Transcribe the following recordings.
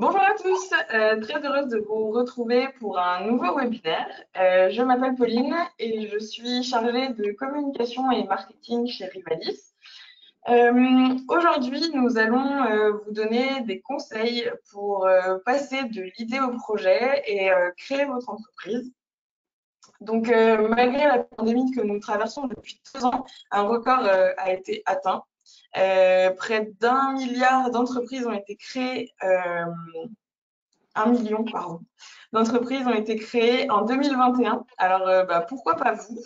Bonjour à tous, euh, très heureuse de vous retrouver pour un nouveau webinaire. Euh, je m'appelle Pauline et je suis chargée de communication et marketing chez Rivalis. Euh, aujourd'hui, nous allons vous donner des conseils pour passer de l'idée au projet et créer votre entreprise. Donc, malgré la pandémie que nous traversons depuis deux ans, un record a été atteint. Euh, près d'un milliard d'entreprises ont été créées, euh, un million, pardon, d'entreprises ont été créées en 2021. Alors, euh, bah, pourquoi pas vous?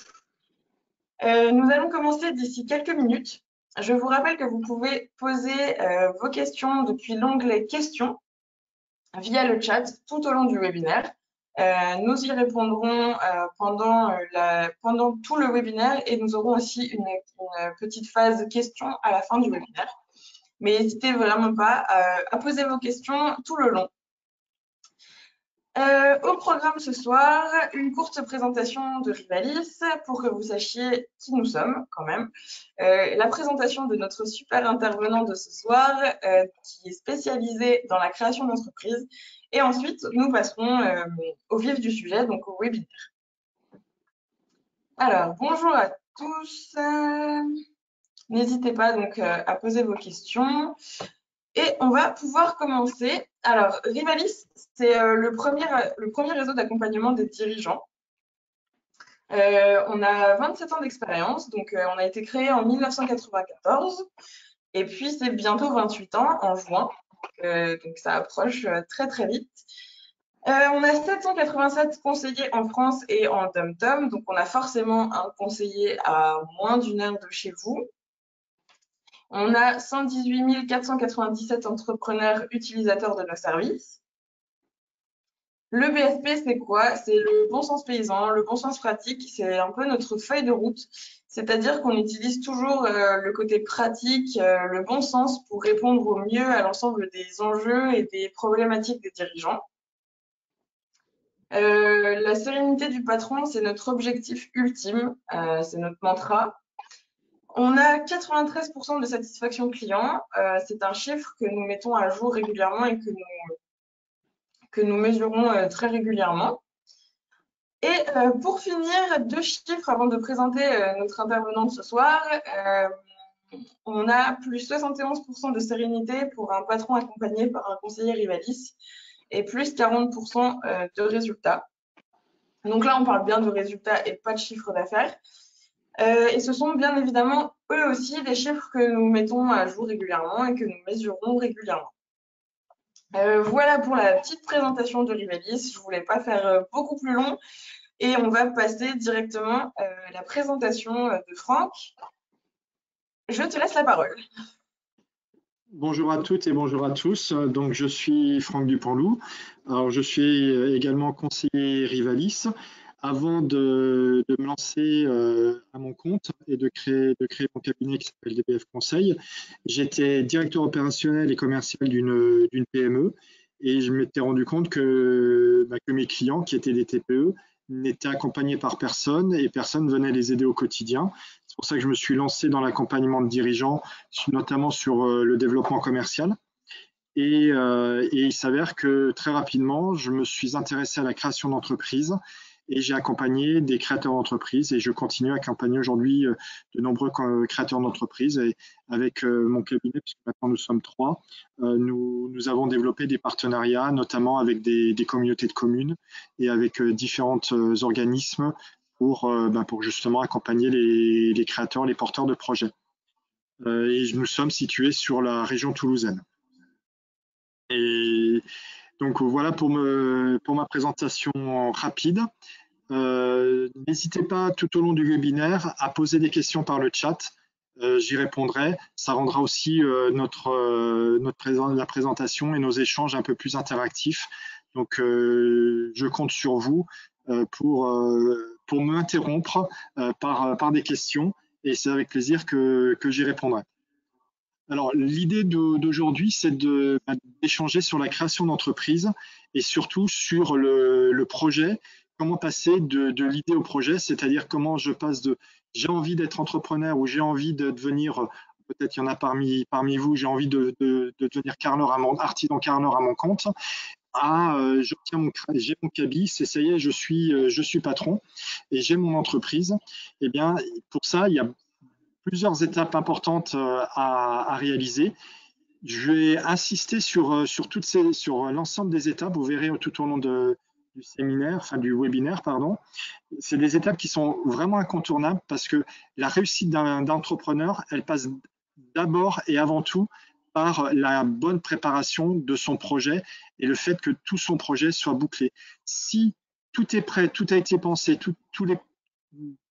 Nous allons commencer d'ici quelques minutes. Je vous rappelle que vous pouvez poser vos questions depuis l'onglet questions via le chat tout au long du webinaire. Euh, nous y répondrons euh, pendant, euh, pendant tout le webinaire et nous aurons aussi une, petite phase questions à la fin du webinaire. Mais n'hésitez vraiment pas à poser vos questions tout le long. Euh, au programme ce soir, une courte présentation de Rivalis pour que vous sachiez qui nous sommes quand même. Euh, la présentation de notre super intervenant de ce soir euh, qui est spécialisé dans la création d'entreprise. Et ensuite, nous passerons au vif du sujet, donc au webinaire. Alors, bonjour à tous. N'hésitez pas donc à poser vos questions. Et on va pouvoir commencer. Alors, Rivalis, c'est euh, le, premier, réseau d'accompagnement des dirigeants. Euh, on a 27 ans d'expérience, donc euh, on a été créé en 1994. Et puis, c'est bientôt 28 ans, en juin. donc, ça approche très, très vite. on a 787 conseillers en France et en dom donc on a forcément un conseiller à moins d'une heure de chez vous. On a 118 497 entrepreneurs utilisateurs de nos services. Le BSP, c'est quoi? C'est le bon sens paysan, le bon sens pratique. C'est un peu notre feuille de route. C'est-à-dire qu'on utilise toujours euh, le côté pratique, euh, le bon sens pour répondre au mieux à l'ensemble des enjeux et des problématiques des dirigeants. Euh, la sérénité du patron, c'est notre objectif ultime, c'est notre mantra. On a 93% de satisfaction client. Euh, c'est un chiffre que nous mettons à jour régulièrement et que nous, mesurons euh, très régulièrement. Et euh, pour finir, deux chiffres avant de présenter notre intervenant ce soir. on a plus 71% de sérénité pour un patron accompagné par un conseiller rivalis et plus 40% de résultats. Donc là, on parle bien de résultats et pas de chiffre d'affaires. Euh, et ce sont bien évidemment eux aussi des chiffres que nous mettons à jour régulièrement et que nous mesurons régulièrement. Euh, voilà pour la petite présentation de Rivalis. Je ne voulais pas faire euh, beaucoup plus long et on va passer directement à la présentation de Franck. Je te laisse la parole. Bonjour à toutes et bonjour à tous. Donc, je suis Franck Dupanloup. Alors, je suis également conseiller Rivalis avant de, me lancer euh, à mon compte et de créer, mon cabinet qui s'appelle DBF Conseil, j'étais directeur opérationnel et commercial d'une PME et je m'étais rendu compte que, bah, mes clients, qui étaient des TPE, n'étaient accompagnés par personne et personne venait les aider au quotidien. C'est pour ça que je me suis lancé dans l'accompagnement de dirigeants, notamment sur euh, le développement commercial. Et, euh, et il s'avère que très rapidement, je me suis intéressé à la création d'entreprises et j'ai accompagné des créateurs d'entreprises et je continue à accompagner aujourd'hui euh, de nombreux créateurs d'entreprises et avec euh, mon cabinet, puisque maintenant nous sommes trois, euh, nous, avons développé des partenariats, notamment avec des, communautés de communes et avec différents organismes pour, ben pour justement accompagner les, les, créateurs, les porteurs de projets. et nous sommes situés sur la région toulousaine. Et donc voilà pour, ma présentation rapide. Euh, n'hésitez pas tout au long du webinaire à poser des questions par le chat. Euh, j'y répondrai. Ça rendra aussi euh, notre, la présentation et nos échanges un peu plus interactifs. Donc, je compte sur vous pour, m'interrompre par, par des questions et c'est avec plaisir que j'y répondrai. Alors, l'idée d'aujourd'hui, c'est bah, d'échanger sur la création d'entreprise et surtout sur le projet comment passer de, l'idée au projet, c'est-à-dire comment je passe de j'ai envie d'être entrepreneur ou j'ai envie de devenir peut-être qu'il y en a parmi, parmi vous, j'ai envie de, devenir carleur à mon, artisan carleur à mon compte, à euh, j'ai mon cabis, et ça y est, je suis, euh, je suis patron et j'ai mon entreprise. Eh bien, pour ça, il y a plusieurs étapes importantes à, réaliser. Je vais insister sur, ces, sur l'ensemble des étapes. Vous verrez tout au long de, du séminaire, enfin du webinaire, pardon. C'est des étapes qui sont vraiment incontournables parce que la réussite d'un entrepreneur, elle passe d'abord et avant tout par la bonne préparation de son projet et le fait que tout son projet soit bouclé. Si tout est prêt, tout a été pensé, tous les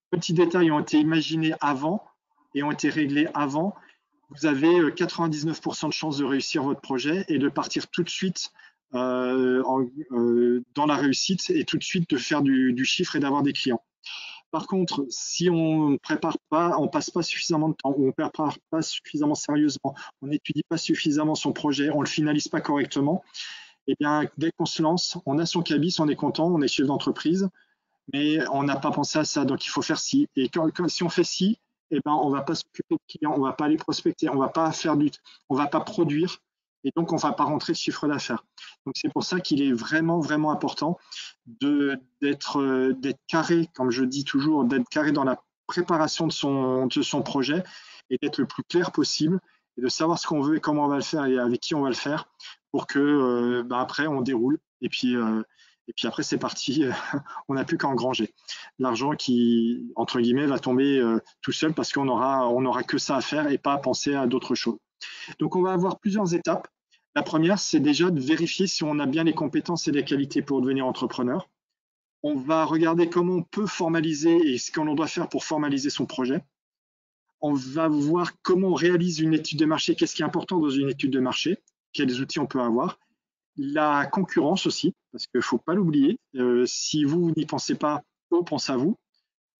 petits détails ont été imaginés avant et ont été réglés avant, vous avez 99% de chances de réussir votre projet et de partir tout de suite euh, euh, dans la réussite et tout de suite de faire du, chiffre et d'avoir des clients. Par contre, si on ne prépare pas, on passe pas suffisamment de temps, on prépare pas suffisamment sérieusement, on n'étudie pas suffisamment son projet, on le finalise pas correctement, eh bien, dès qu'on se lance, on a son cabis, on est content, on est chef d'entreprise, mais on n'a pas pensé à ça, donc il faut faire ci. Et si on fait ci, eh ben, on va pas s'occuper de clients, on va pas aller prospecter, on va pas faire du, on va pas produire, et donc on va pas rentrer de chiffre d'affaires. Donc c'est pour ça qu'il est vraiment, vraiment important euh, d'être carré, comme je dis toujours, d'être carré dans la préparation de son, de son projet et d'être le plus clair possible et de savoir ce qu'on veut et comment on va le faire et avec qui on va le faire pour que euh, bah, après on déroule et puis euh, et puis après c'est parti, on n'a plus qu'à engranger. L'argent qui entre guillemets va tomber tout seul parce qu'on aura on que ça à faire et pas à penser à d'autres choses. Donc, on va avoir plusieurs étapes. La première, c'est déjà de vérifier si on a bien les compétences et les qualités pour devenir entrepreneur. On va regarder comment on peut formaliser et ce qu'on doit faire pour formaliser son projet. On va voir comment on réalise une étude de marché, qu'est-ce qui est important dans une étude de marché, quels outils on peut avoir. La concurrence aussi, parce qu'il ne faut pas l'oublier. Euh, si vous n'y pensez pas, on pense à vous.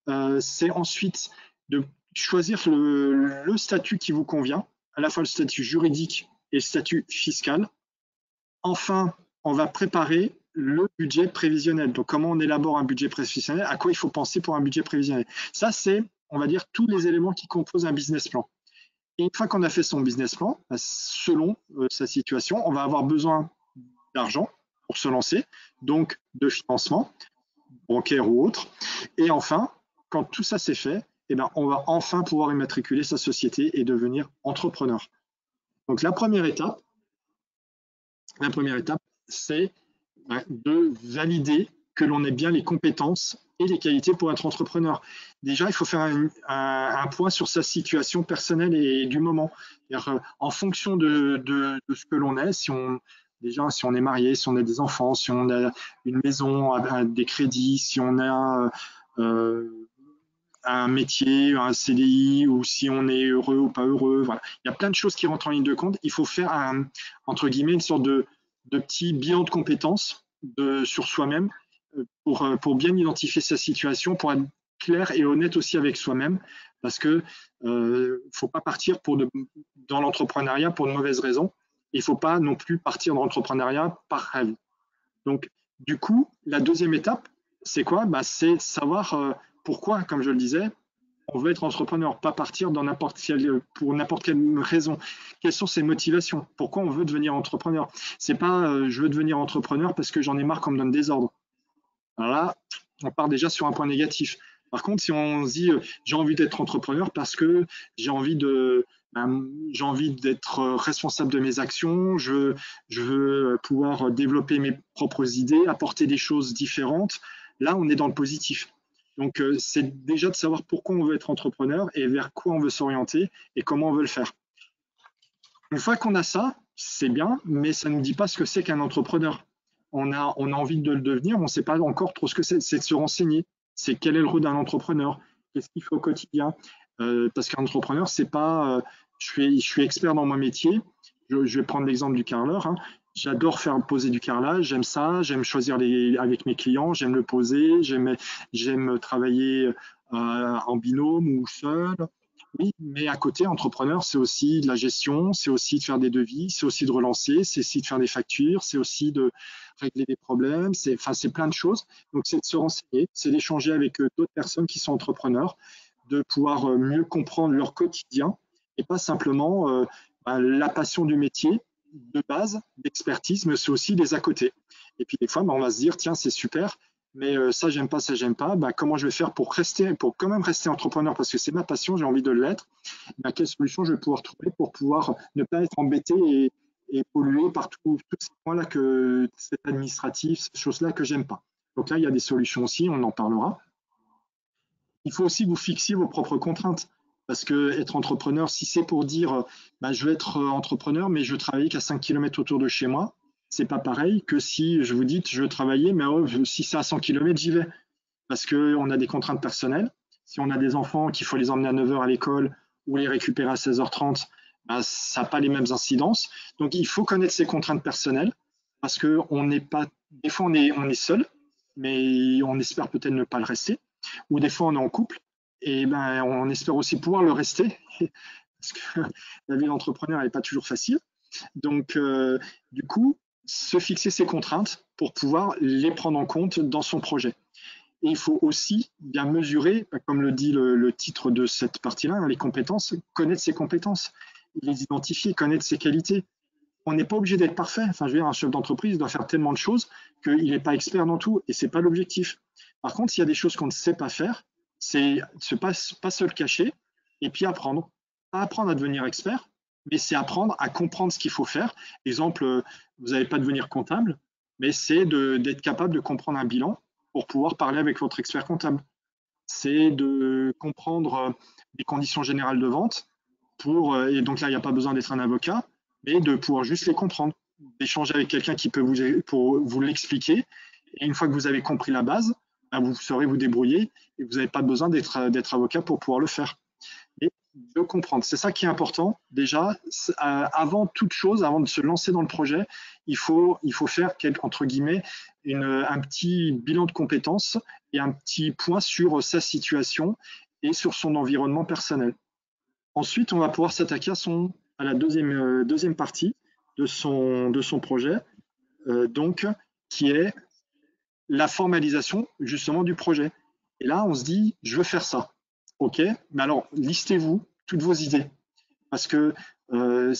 Euh, c'est ensuite de choisir le, statut qui vous convient à la fois le statut juridique et le statut fiscal. Enfin, on va préparer le budget prévisionnel. Donc, comment on élabore un budget prévisionnel, à quoi il faut penser pour un budget prévisionnel. Ça, c'est, on va dire, tous les éléments qui composent un business plan. Et une fois qu'on a fait son business plan, bah, selon euh, sa situation, on va avoir besoin d'argent pour se lancer, donc de financement, bancaire ou autre. Et enfin, quand tout ça c'est fait, eh ben, on va enfin pouvoir immatriculer sa société et devenir entrepreneur. Donc la première étape, la première étape, c'est de valider que l'on ait bien les compétences et les qualités pour être entrepreneur. Déjà, il faut faire un, point sur sa situation personnelle et du moment. Euh, en fonction de, ce que l'on est, si on, déjà, si on est marié, si on a des enfants, si on a une maison, des crédits, si on a euh, un métier, un CDI, ou si on est heureux ou pas heureux. Voilà. Il y a plein de choses qui rentrent en ligne de compte. Il faut faire, un, entre guillemets, une sorte de, petit bilan de compétences sur soi-même euh, pour, euh, bien identifier sa situation, pour être clair et honnête aussi avec soi-même, parce que euh, faut pas partir dans l'entrepreneuriat pour de mauvaises raisons. Il faut pas non plus partir dans l'entrepreneuriat par rêve. Donc, du coup, la deuxième étape, c'est quoi? Bah, C'est savoir euh, pourquoi, comme je le disais, on veut être entrepreneur, pas partir dans pour n'importe quelle raison. Quelles sont ses motivations? Pourquoi on veut devenir entrepreneur? C'est pas euh, je veux devenir entrepreneur parce que j'en ai marre qu'on me donne des ordres. Alors là, on part déjà sur un point négatif. Par contre, si on se dit euh, j'ai envie d'être entrepreneur parce que j'ai envie de ben, j'ai envie d'être responsable de mes actions, je, veux pouvoir développer mes propres idées, apporter des choses différentes. Là, on est dans le positif. Donc, euh, c'est déjà de savoir pourquoi on veut être entrepreneur et vers quoi on veut s'orienter et comment on veut le faire. Une fois qu'on a ça, c'est bien, mais ça ne nous dit pas ce que c'est qu'un entrepreneur. On a, on a envie de le devenir, on ne sait pas encore trop ce que c'est. C'est de se renseigner. C'est quel est le rôle d'un entrepreneur? Qu'est-ce qu'il fait au quotidien? euh, Parce qu'un entrepreneur, c'est pas euh, je, suis, expert dans mon métier. Je, vais prendre l'exemple du carreleur. Hein. J'adore faire poser du carrelage, j'aime ça, j'aime choisir les, avec mes clients, j'aime le poser, j'aime travailler euh, en binôme ou seul. Oui, mais à côté, entrepreneur, c'est aussi de la gestion, c'est aussi de faire des devis, c'est aussi de relancer, c'est aussi de faire des factures, c'est aussi de régler des problèmes, c'est plein de choses. Donc, c'est de se renseigner, c'est d'échanger avec euh, d'autres personnes qui sont entrepreneurs, de pouvoir euh, mieux comprendre leur quotidien et pas simplement euh, bah, la passion du métier de base, d'expertise, mais c'est aussi des à côté. Et puis des fois, bah, on va se dire, tiens, c'est super, mais euh, ça, j'aime pas, ça, j'aime pas. Bah, comment je vais faire pour rester, pour quand même rester entrepreneur parce que c'est ma passion, j'ai envie de l'être. Quelle solution je vais pouvoir trouver pour pouvoir ne pas être embêté et, et pollué par tous ces points-là que c'est administratif, ces choses-là que j'aime pas. Donc là, il y a des solutions aussi, on en parlera. Il faut aussi vous fixer vos propres contraintes. Parce que être entrepreneur, si c'est pour dire bah, je vais être entrepreneur, mais je travaille qu'à 5 km autour de chez moi, c'est pas pareil que si je vous dis je veux travailler, mais oh, si c'est à 100 km, j'y vais. Parce qu'on a des contraintes personnelles. Si on a des enfants qu'il faut les emmener à 9h à l'école ou les récupérer à 16h30, bah, ça n'a pas les mêmes incidences. Donc il faut connaître ses contraintes personnelles parce qu'on n'est pas, des fois on est, on est seul, mais on espère peut-être ne pas le rester. Ou des fois on est en couple et ben, on espère aussi pouvoir le rester parce que la vie d'entrepreneur n'est pas toujours facile. Donc euh, du coup, se fixer ses contraintes pour pouvoir les prendre en compte dans son projet. Et il faut aussi bien mesurer, comme le dit le, titre de cette partie-là, hein, les compétences, connaître ses compétences, les identifier, connaître ses qualités. On n'est pas obligé d'être parfait. Enfin, je veux dire, un chef d'entreprise doit faire tellement de choses qu'il n'est pas expert dans tout, et c'est pas l'objectif. Par contre, s'il y a des choses qu'on ne sait pas faire, c'est ne pas, pas se le cacher et puis apprendre. Pas apprendre à devenir expert, mais c'est apprendre à comprendre ce qu'il faut faire. Exemple, vous n'allez pas devenir comptable, mais c'est d'être capable de comprendre un bilan pour pouvoir parler avec votre expert comptable. C'est de comprendre les conditions générales de vente pour, et donc là, il n'y a pas besoin d'être un avocat, mais de pouvoir juste les comprendre, d'échanger avec quelqu'un qui peut vous l'expliquer. Et une fois que vous avez compris la base, ben, vous saurez vous débrouiller et vous n'avez pas besoin d'être avocat pour pouvoir le faire de comprendre. C'est ça qui est important. Déjà, euh, avant toute chose, avant de se lancer dans le projet, il faut, faire, entre guillemets, un petit bilan de compétences et un petit point sur sa situation et sur son environnement personnel. Ensuite, on va pouvoir s'attaquer à, la deuxième, euh, partie de son, projet, euh, donc, qui est la formalisation justement du projet. Et là, on se dit, je veux faire ça. OK, mais alors listez-vous toutes vos idées. Parce que euh,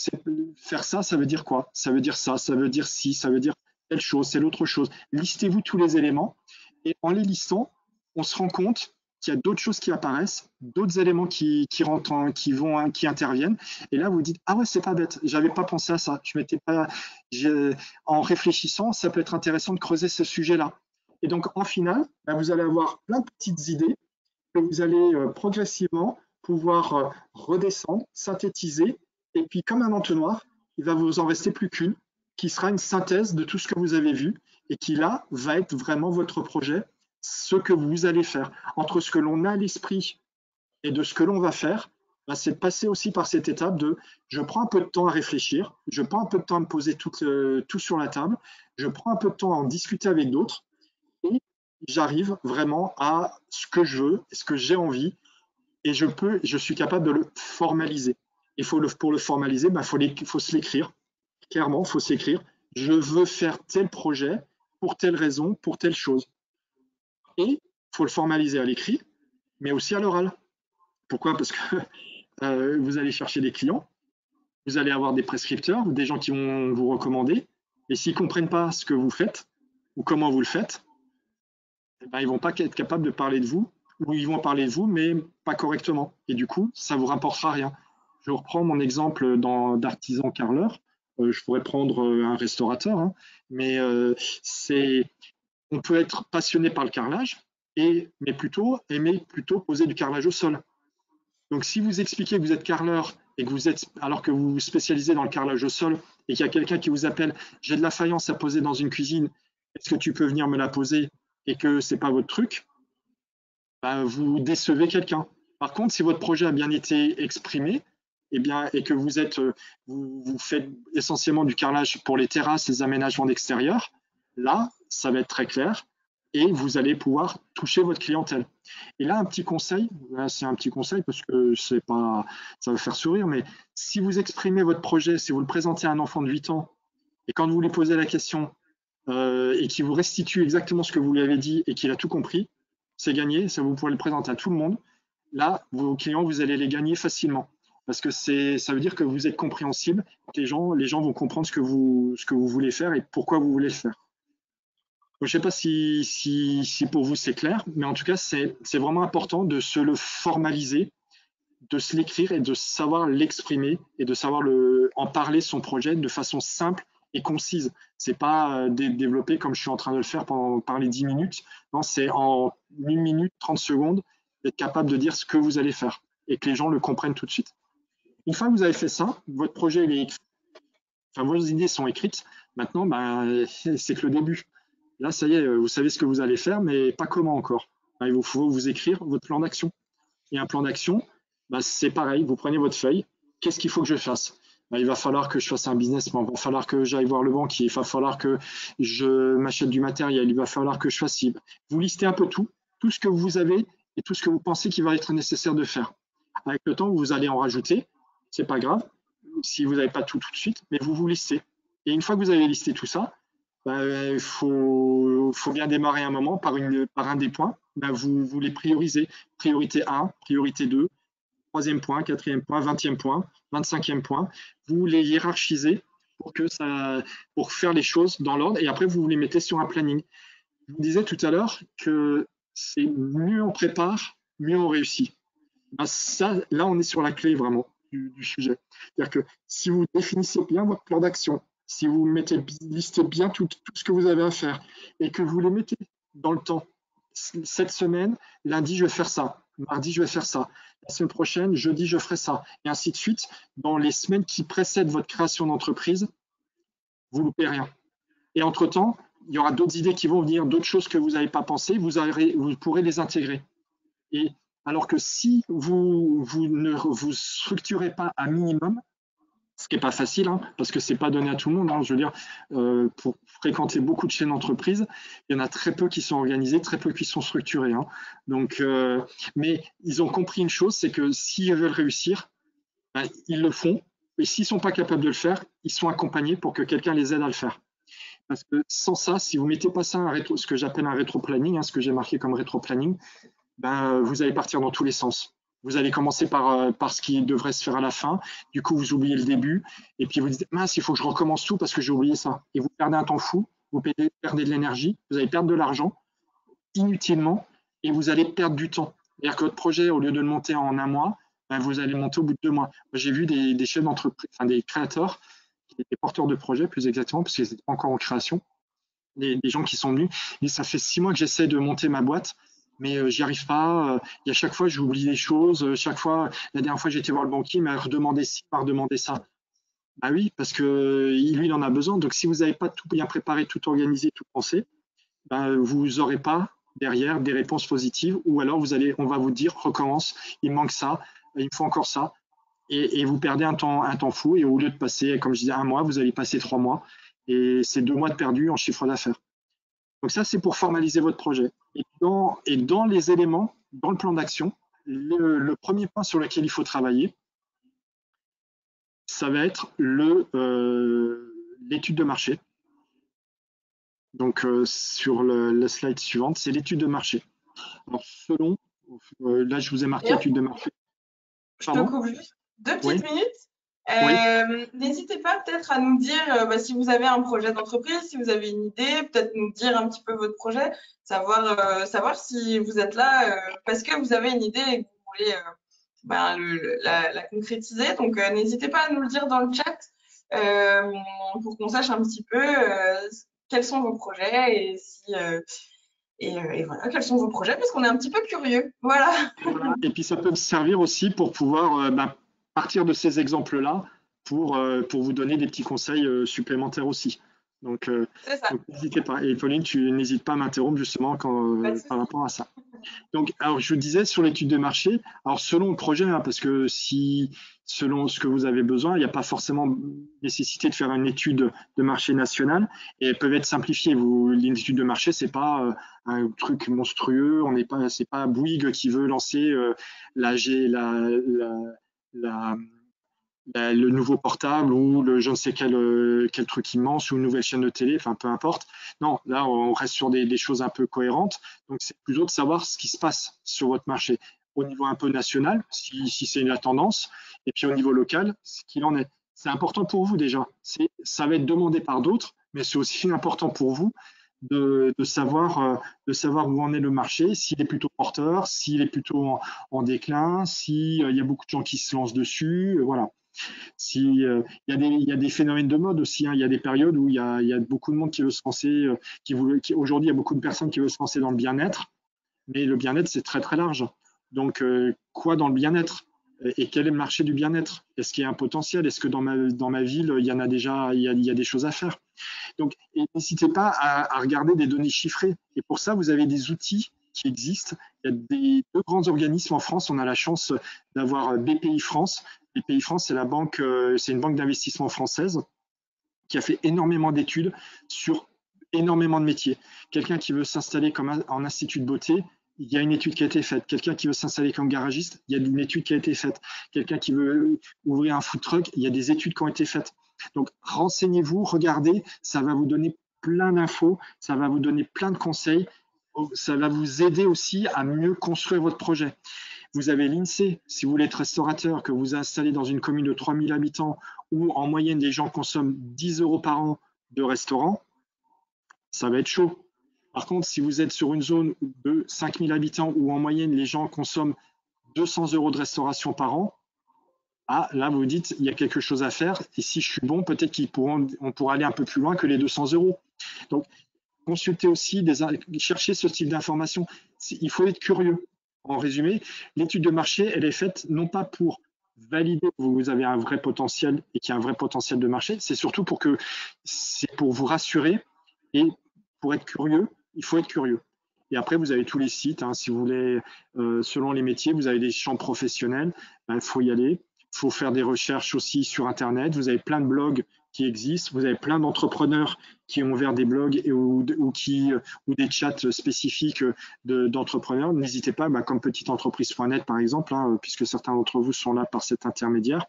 faire ça, ça veut dire quoi? Ça veut dire ça, ça veut dire si, ça veut dire telle chose, c'est l'autre chose. Listez-vous tous les éléments et en les listant, on se rend compte qu'il y a d'autres choses qui apparaissent, d'autres éléments qui, rentrent, qui vont, qui interviennent. Et là, vous dites ah ouais, c'est pas bête. J'avais pas pensé à ça. Je m'étais pas. En réfléchissant, ça peut être intéressant de creuser ce sujet-là. Et donc, en final, bah, vous allez avoir plein de petites idées que vous allez euh, progressivement pouvoir euh, redescendre, synthétiser, et puis comme un entonnoir, il va vous en rester plus qu'une, qui sera une synthèse de tout ce que vous avez vu, et qui là va être vraiment votre projet, ce que vous allez faire. Entre ce que l'on a à l'esprit et de ce que l'on va faire, bah, c'est de passer aussi par cette étape de je prends un peu de temps à réfléchir, je prends un peu de temps à me poser tout, euh, sur la table, je prends un peu de temps à en discuter avec d'autres, j'arrive vraiment à ce que je veux, ce que j'ai envie, et je peux, je suis capable de le formaliser. Il faut pour le formaliser, il bah, faut, faut se l'écrire. Clairement, il faut s'écrire. Je veux faire tel projet pour telle raison, pour telle chose. Et il faut le formaliser à l'écrit, mais aussi à l'oral. Pourquoi? Parce que euh, vous allez chercher des clients, vous allez avoir des prescripteurs, des gens qui vont vous recommander, et s'ils ne comprennent pas ce que vous faites ou comment vous le faites, eh ben, ils ne vont pas être capables de parler de vous où ils vont parler de vous, mais pas correctement. Et du coup, ça vous rapportera rien. Je reprends mon exemple d'artisan carreleur. Euh, je pourrais prendre euh, un restaurateur, hein, mais euh, on peut être passionné par le carrelage, et, mais plutôt aimer plutôt poser du carrelage au sol. Donc, si vous expliquez que vous êtes carreleur et que vous êtes, alors que vous vous spécialisez dans le carrelage au sol, et qu'il y a quelqu'un qui vous appelle, j'ai de la faïence à poser dans une cuisine, est-ce que tu peux venir me la poser? Et que c'est pas votre truc, bah, vous décevez quelqu'un. Par contre, si votre projet a bien été exprimé, eh bien, et que vous êtes, euh, vous, faites essentiellement du carrelage pour les terrasses, les aménagements d'extérieur, là, ça va être très clair et vous allez pouvoir toucher votre clientèle. Et là, un petit conseil, c'est un petit conseil parce que c'est pas, ça va faire sourire, mais si vous exprimez votre projet, si vous le présentez à un enfant de 8 ans et quand vous lui posez la question euh, et qu'il vous restitue exactement ce que vous lui avez dit et qu'il a tout compris, c'est gagné, ça vous pouvez le présenter à tout le monde. Là, vos clients, vous allez les gagner facilement. parce que ça veut dire que vous êtes compréhensible, les gens, les gens vont comprendre ce que vous, voulez faire et pourquoi vous voulez le faire. je ne sais pas si, pour vous c'est clair, mais en tout cas, c'est vraiment important de se le formaliser, de se l'écrire et de savoir l'exprimer et de savoir en parler son projet de façon simple et concise. C'est pas euh, développer comme je suis en train de le faire pendant parler 10 minutes. Non, c'est en 1 minute, 30 secondes, être capable de dire ce que vous allez faire et que les gens le comprennent tout de suite. Une fois que vous avez fait ça, votre projet est écrit, vos idées sont écrites. Maintenant, ben, c'est que le début. Là, ça y est, vous savez ce que vous allez faire, mais pas comment encore. Ben, il vous faut vous écrire votre plan d'action. Et un plan d'action, ben, c'est pareil. Vous prenez votre feuille. Qu'est-ce qu'il faut que je fasse? Ben, Il va falloir que je fasse un business il va falloir que j'aille voir le banquier, il va falloir que je m'achète du matériel, il va falloir que je fasse. Vous listez un peu tout, tout ce que vous avez et tout ce que vous pensez qu'il va être nécessaire de faire. Avec le temps, vous allez en rajouter c'est pas grave si vous n'avez pas tout tout de suite, mais vous vous listez. Et une fois que vous avez listé tout ça, ben, il faut, bien démarrer un moment par, un des points. Ben, vous, vous les priorisez. Priorité 1, priorité 2, troisième point, quatrième point, vingtième point, vingt-cinquième point. Vous les hiérarchisez pour, que ça, pour faire les choses dans l'ordre et après vous les mettez sur un planning. Je vous disais tout à l'heure que c'est mieux on prépare, mieux on réussit. Ben, ça, là, on est sur la clé vraiment du, sujet. C'est-à-dire que si vous définissez bien votre plan d'action, si vous mettez, listez bien tout, ce que vous avez à faire et que vous les mettez dans le temps, cette semaine, lundi, je vais faire ça, mardi, je vais faire ça, la semaine prochaine, jeudi, je ferai ça, et ainsi de suite, dans les semaines qui précèdent votre création d'entreprise, vous ne loupez rien. Et entre-temps, il y aura d'autres idées qui vont venir, d'autres choses que vous n'avez pas pensé, vous, vous pourrez les intégrer. Et alors que si vous, ne vous structurez pas un minimum, ce qui n'est pas facile, hein, parce que ce n'est pas donné à tout le monde. Hein, je veux dire, euh, pour fréquenter beaucoup de chaînes d'entreprise, il y en a très peu qui sont organisés, très peu qui sont structurés. Hein. Donc, euh, mais ils ont compris une chose, c'est que s'ils veulent réussir, ben, ils le font. Et s'ils ne sont pas capables de le faire, ils sont accompagnés pour que quelqu'un les aide à le faire. Parce que sans ça, si vous ne mettez pas ça, ce que j'appelle un rétro-planning, ce que j'ai marqué comme rétro-planning, ben, vous allez partir dans tous les sens. Vous allez commencer par, euh, par ce qui devrait se faire à la fin. Du coup, vous oubliez le début. Et puis vous dites, mince, il faut que je recommence tout parce que j'ai oublié ça. Et vous perdez un temps fou, vous perdez de l'énergie, vous allez perdre de l'argent inutilement et vous allez perdre du temps. C'est-à-dire que votre projet, au lieu de le monter en un mois, ben, vous allez le monter au bout de deux mois. J'ai vu des, des chefs d'entreprise, enfin des créateurs étaient porteurs de projets, plus exactement, parce qu'ils n'étaient pas encore en création. Des, des gens qui sont venus, et ça fait six mois que j'essaie de monter ma boîte mais euh, j'y arrive pas. Il y a chaque fois, j'oublie des choses. Euh, chaque fois, la dernière fois, j'étais voir le banquier, il m'a redemandé ci, m'a redemandé ça. Bah oui, parce que lui, il en a besoin. Donc, si vous n'avez pas tout bien préparé, tout organisé, tout pensé, bah, vous n'aurez pas derrière des réponses positives, ou alors vous allez, on va vous dire, recommence, il manque ça, il faut encore ça, et, vous perdez un temps, un temps fou. Et au lieu de passer, comme je disais, un mois, vous allez passer trois mois, et c'est deux mois de perdu en chiffre d'affaires. Donc ça, c'est pour formaliser votre projet. Et dans, et dans les éléments, dans le plan d'action, le, premier point sur lequel il faut travailler, ça va être euh, l'étude de marché. Donc euh, sur la slide suivante, c'est l'étude de marché. Alors selon, euh, là je vous ai marqué l'étude de marché. Je te coupe juste deux petites minutes. Euh, n'hésitez pas peut-être à nous dire euh, bah, si vous avez un projet d'entreprise, si vous avez une idée, peut-être nous dire un petit peu votre projet, savoir, euh, savoir si vous êtes là parce que vous avez une idée et que vous voulez bah, la, concrétiser. Donc, n'hésitez pas à nous le dire dans le chat pour qu'on sache un petit peu quels sont vos projets et si. Et, voilà, quels sont vos projets, parce qu'on est un petit peu curieux. Voilà. Et puis ça peut servir aussi pour pouvoir bah, partir de ces exemples-là pour, euh, pour vous donner des petits conseils euh, supplémentaires aussi. Donc, euh, n'hésitez pas. Et Pauline, tu n'hésites pas à m'interrompre justement quand, par rapport à ça. Donc, alors je vous disais sur l'étude de marché, alors selon le projet, hein, parce que si selon ce que vous avez besoin, il n'y a pas forcément nécessité de faire une étude de marché nationale et elles peuvent être simplifiées. Vous, l'étude de marché, c'est pas un truc monstrueux. On n'est pas, c'est pas Bouygues qui veut lancer la, la, la le nouveau portable ou le je ne sais quel, euh, quel truc immense ou une nouvelle chaîne de télé, enfin peu importe. Non, là on reste sur des, choses un peu cohérentes. Donc c'est plutôt de savoir ce qui se passe sur votre marché. au niveau un peu national, si, si c'est la tendance, et puis au niveau local, ce qu'il en est. C'est important pour vous déjà. Ça va être demandé par d'autres, mais c'est aussi important pour vous de, savoir, euh, de savoir où en est le marché, s'il est plutôt porteur, s'il est plutôt en, déclin, s'il y a beaucoup de gens qui se lancent dessus, voilà. Si, il, y a des, il, y a des, phénomènes de mode aussi. Hein. Il y a des périodes où il y y a, beaucoup de monde qui veut se lancer. Qui, qui Aujourd'hui, il y a beaucoup de personnes qui veulent se lancer dans le bien-être, mais le bien-être, c'est très très large. Donc, euh, quoi dans le bien-être? Et quel est le marché du bien-être? Est-ce qu'il y a un potentiel? Est-ce que dans ma, ville, il y en a déjà, il y a, des choses à faire? Donc, n'hésitez pas à, regarder des données chiffrées. Et pour ça, vous avez des outils qui existent. Il y a des deux grands organismes en France. On a la chance d'avoir BPI France. BPI France, c'est la banque, euh, c'est une banque d'investissement française qui a fait énormément d'études sur énormément de métiers. Quelqu'un qui veut s'installer comme en institut de beauté, il y a une étude qui a été faite. Quelqu'un qui veut s'installer comme garagiste, il y a une étude qui a été faite. Quelqu'un qui veut ouvrir un food truck, il y a des études qui ont été faites. Donc, renseignez-vous, regardez, ça va vous donner plein d'infos, ça va vous donner plein de conseils, ça va vous aider aussi à mieux construire votre projet. Vous avez l'INSEE, si vous voulez être restaurateur, que vous installez dans une commune de 3000 habitants où en moyenne les gens consomment 10 euros par an de restaurant, ça va être chaud. Par contre, si vous êtes sur une zone de 5000 habitants où en moyenne les gens consomment 200 euros de restauration par an, ah, là vous dites il y a quelque chose à faire et si je suis bon, peut-être qu'on pourra aller un peu plus loin que les 200 euros. Donc, consultez aussi, des, cherchez ce type d'information. Il faut être curieux. En résumé, l'étude de marché, elle est faite non pas pour valider que vous avez un vrai potentiel et qu'il y a un vrai potentiel de marché, c'est surtout pour que c'est pour vous rassurer et pour être curieux il faut être curieux. Et après, vous avez tous les sites. Hein. si vous voulez, euh, selon les métiers, vous avez des champs professionnels. Il ben, faut y aller. Il faut faire des recherches aussi sur Internet. Vous avez plein de blogs qui existent. Vous avez plein d'entrepreneurs qui ont ouvert des blogs et, ou, des chats spécifiques d'entrepreneurs. N'hésitez pas, ben, comme petiteentreprise.net par exemple, hein, puisque certains d'entre vous sont là par cet intermédiaire.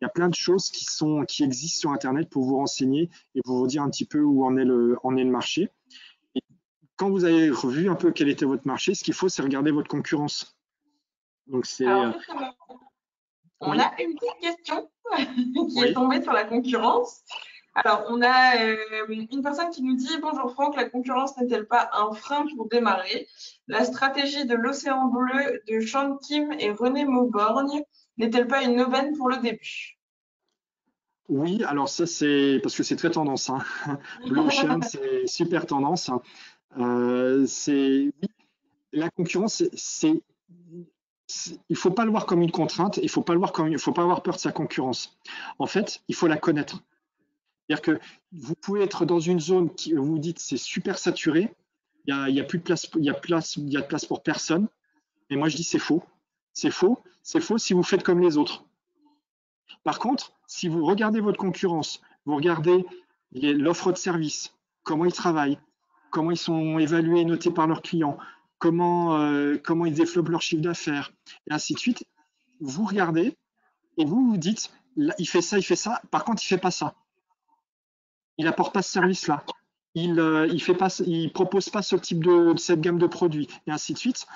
Il y a plein de choses qui, sont, existent sur Internet pour vous renseigner et pour vous dire un petit peu où en en est le marché quand vous avez revu un peu quel était votre marché, ce qu'il faut, c'est regarder votre concurrence. Donc, c'est. Euh, on a une petite question qui est tombée sur la concurrence. Alors, on a euh, une personne qui nous dit Bonjour Franck, la concurrence n'est-elle pas un frein pour démarrer? La stratégie de l'océan bleu de Sean Kim et René Mauborgne n'est-elle pas une aubaine pour le début? Oui, alors ça, c'est parce que c'est très tendance. Hein. Blue Ocean, c'est super tendance. Euh, la concurrence, c'est il faut pas le voir comme une contrainte, il faut faut pas avoir peur de sa concurrence. En fait, il faut la connaître. C'est-à-dire que vous pouvez être dans une zone qui vous dites c'est super saturé, il y a, plus de place, y a de place pour personne. Et moi je dis c'est faux, c'est faux, c'est faux si vous faites comme les autres. Par contre, si vous regardez votre concurrence, vous regardez l'offre de service, comment ils travaillent, comment ils sont évalués et notés par leurs clients, comment, euh, comment ils développent leur chiffre d'affaires, et ainsi de suite. Vous regardez et vous vous dites, il fait ça, il fait ça, par contre, il fait pas ça. Il apporte pas ce service-là. Il ne euh, il propose pas ce type de, cette gamme de produits, et ainsi de suite.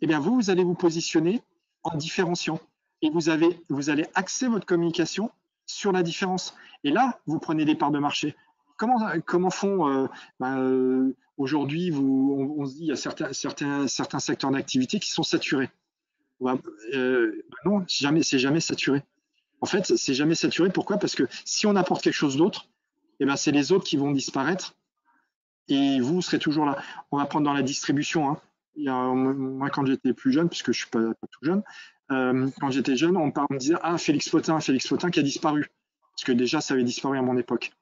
Eh bien, vous, vous allez vous positionner en différenciant. Et vous, avez, vous allez axer votre communication sur la différence. Et là, vous prenez des parts de marché. Comment, comment font euh, bah, euh, aujourd'hui on, on, se dit il y a certains, certains, certains secteurs d'activité qui sont saturés. Euh, bah non, jamais, c'est jamais saturé. En fait, c'est jamais saturé. Pourquoi? Parce que si on apporte quelque chose d'autre, eh ben, c'est les autres qui vont disparaître et vous serez toujours là. On va prendre dans la distribution. Hein. Il y a, moi, quand j'étais plus jeune, puisque je suis pas, tout jeune, euh, quand j'étais jeune, on, on me disait ah Félix Potin, Félix Potin qui a disparu, parce que déjà ça avait disparu à mon époque.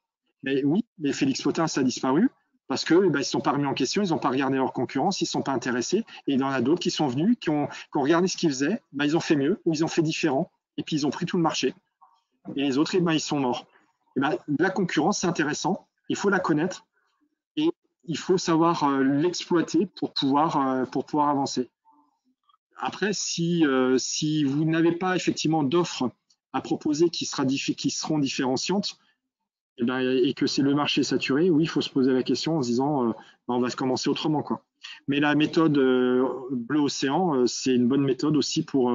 Mais oui, mais Félix Potin, ça a disparu parce que eh ben, ils ne sont pas remis en question, ils n'ont pas regardé leur concurrence, ils ne sont pas intéressés. Et il y en a d'autres qui sont venus, qui ont, regardé ce qu'ils faisaient, ben, ils ont fait mieux ou ils ont fait différent, et puis ils ont pris tout le marché. Et les autres, eh ben, ils sont morts. Ben, la concurrence, c'est intéressant, il faut la connaître et il faut savoir euh, l'exploiter pour pouvoir, euh, pour pouvoir avancer. Après, si, euh, si vous n'avez pas effectivement d'offres à proposer qui seront différenciantes, et, eh ben, et que c'est le marché saturé, oui, il faut se poser la question en se disant, euh, ben, on va se commencer autrement. Quoi. Mais la méthode bleu océan, c'est une bonne méthode aussi pour,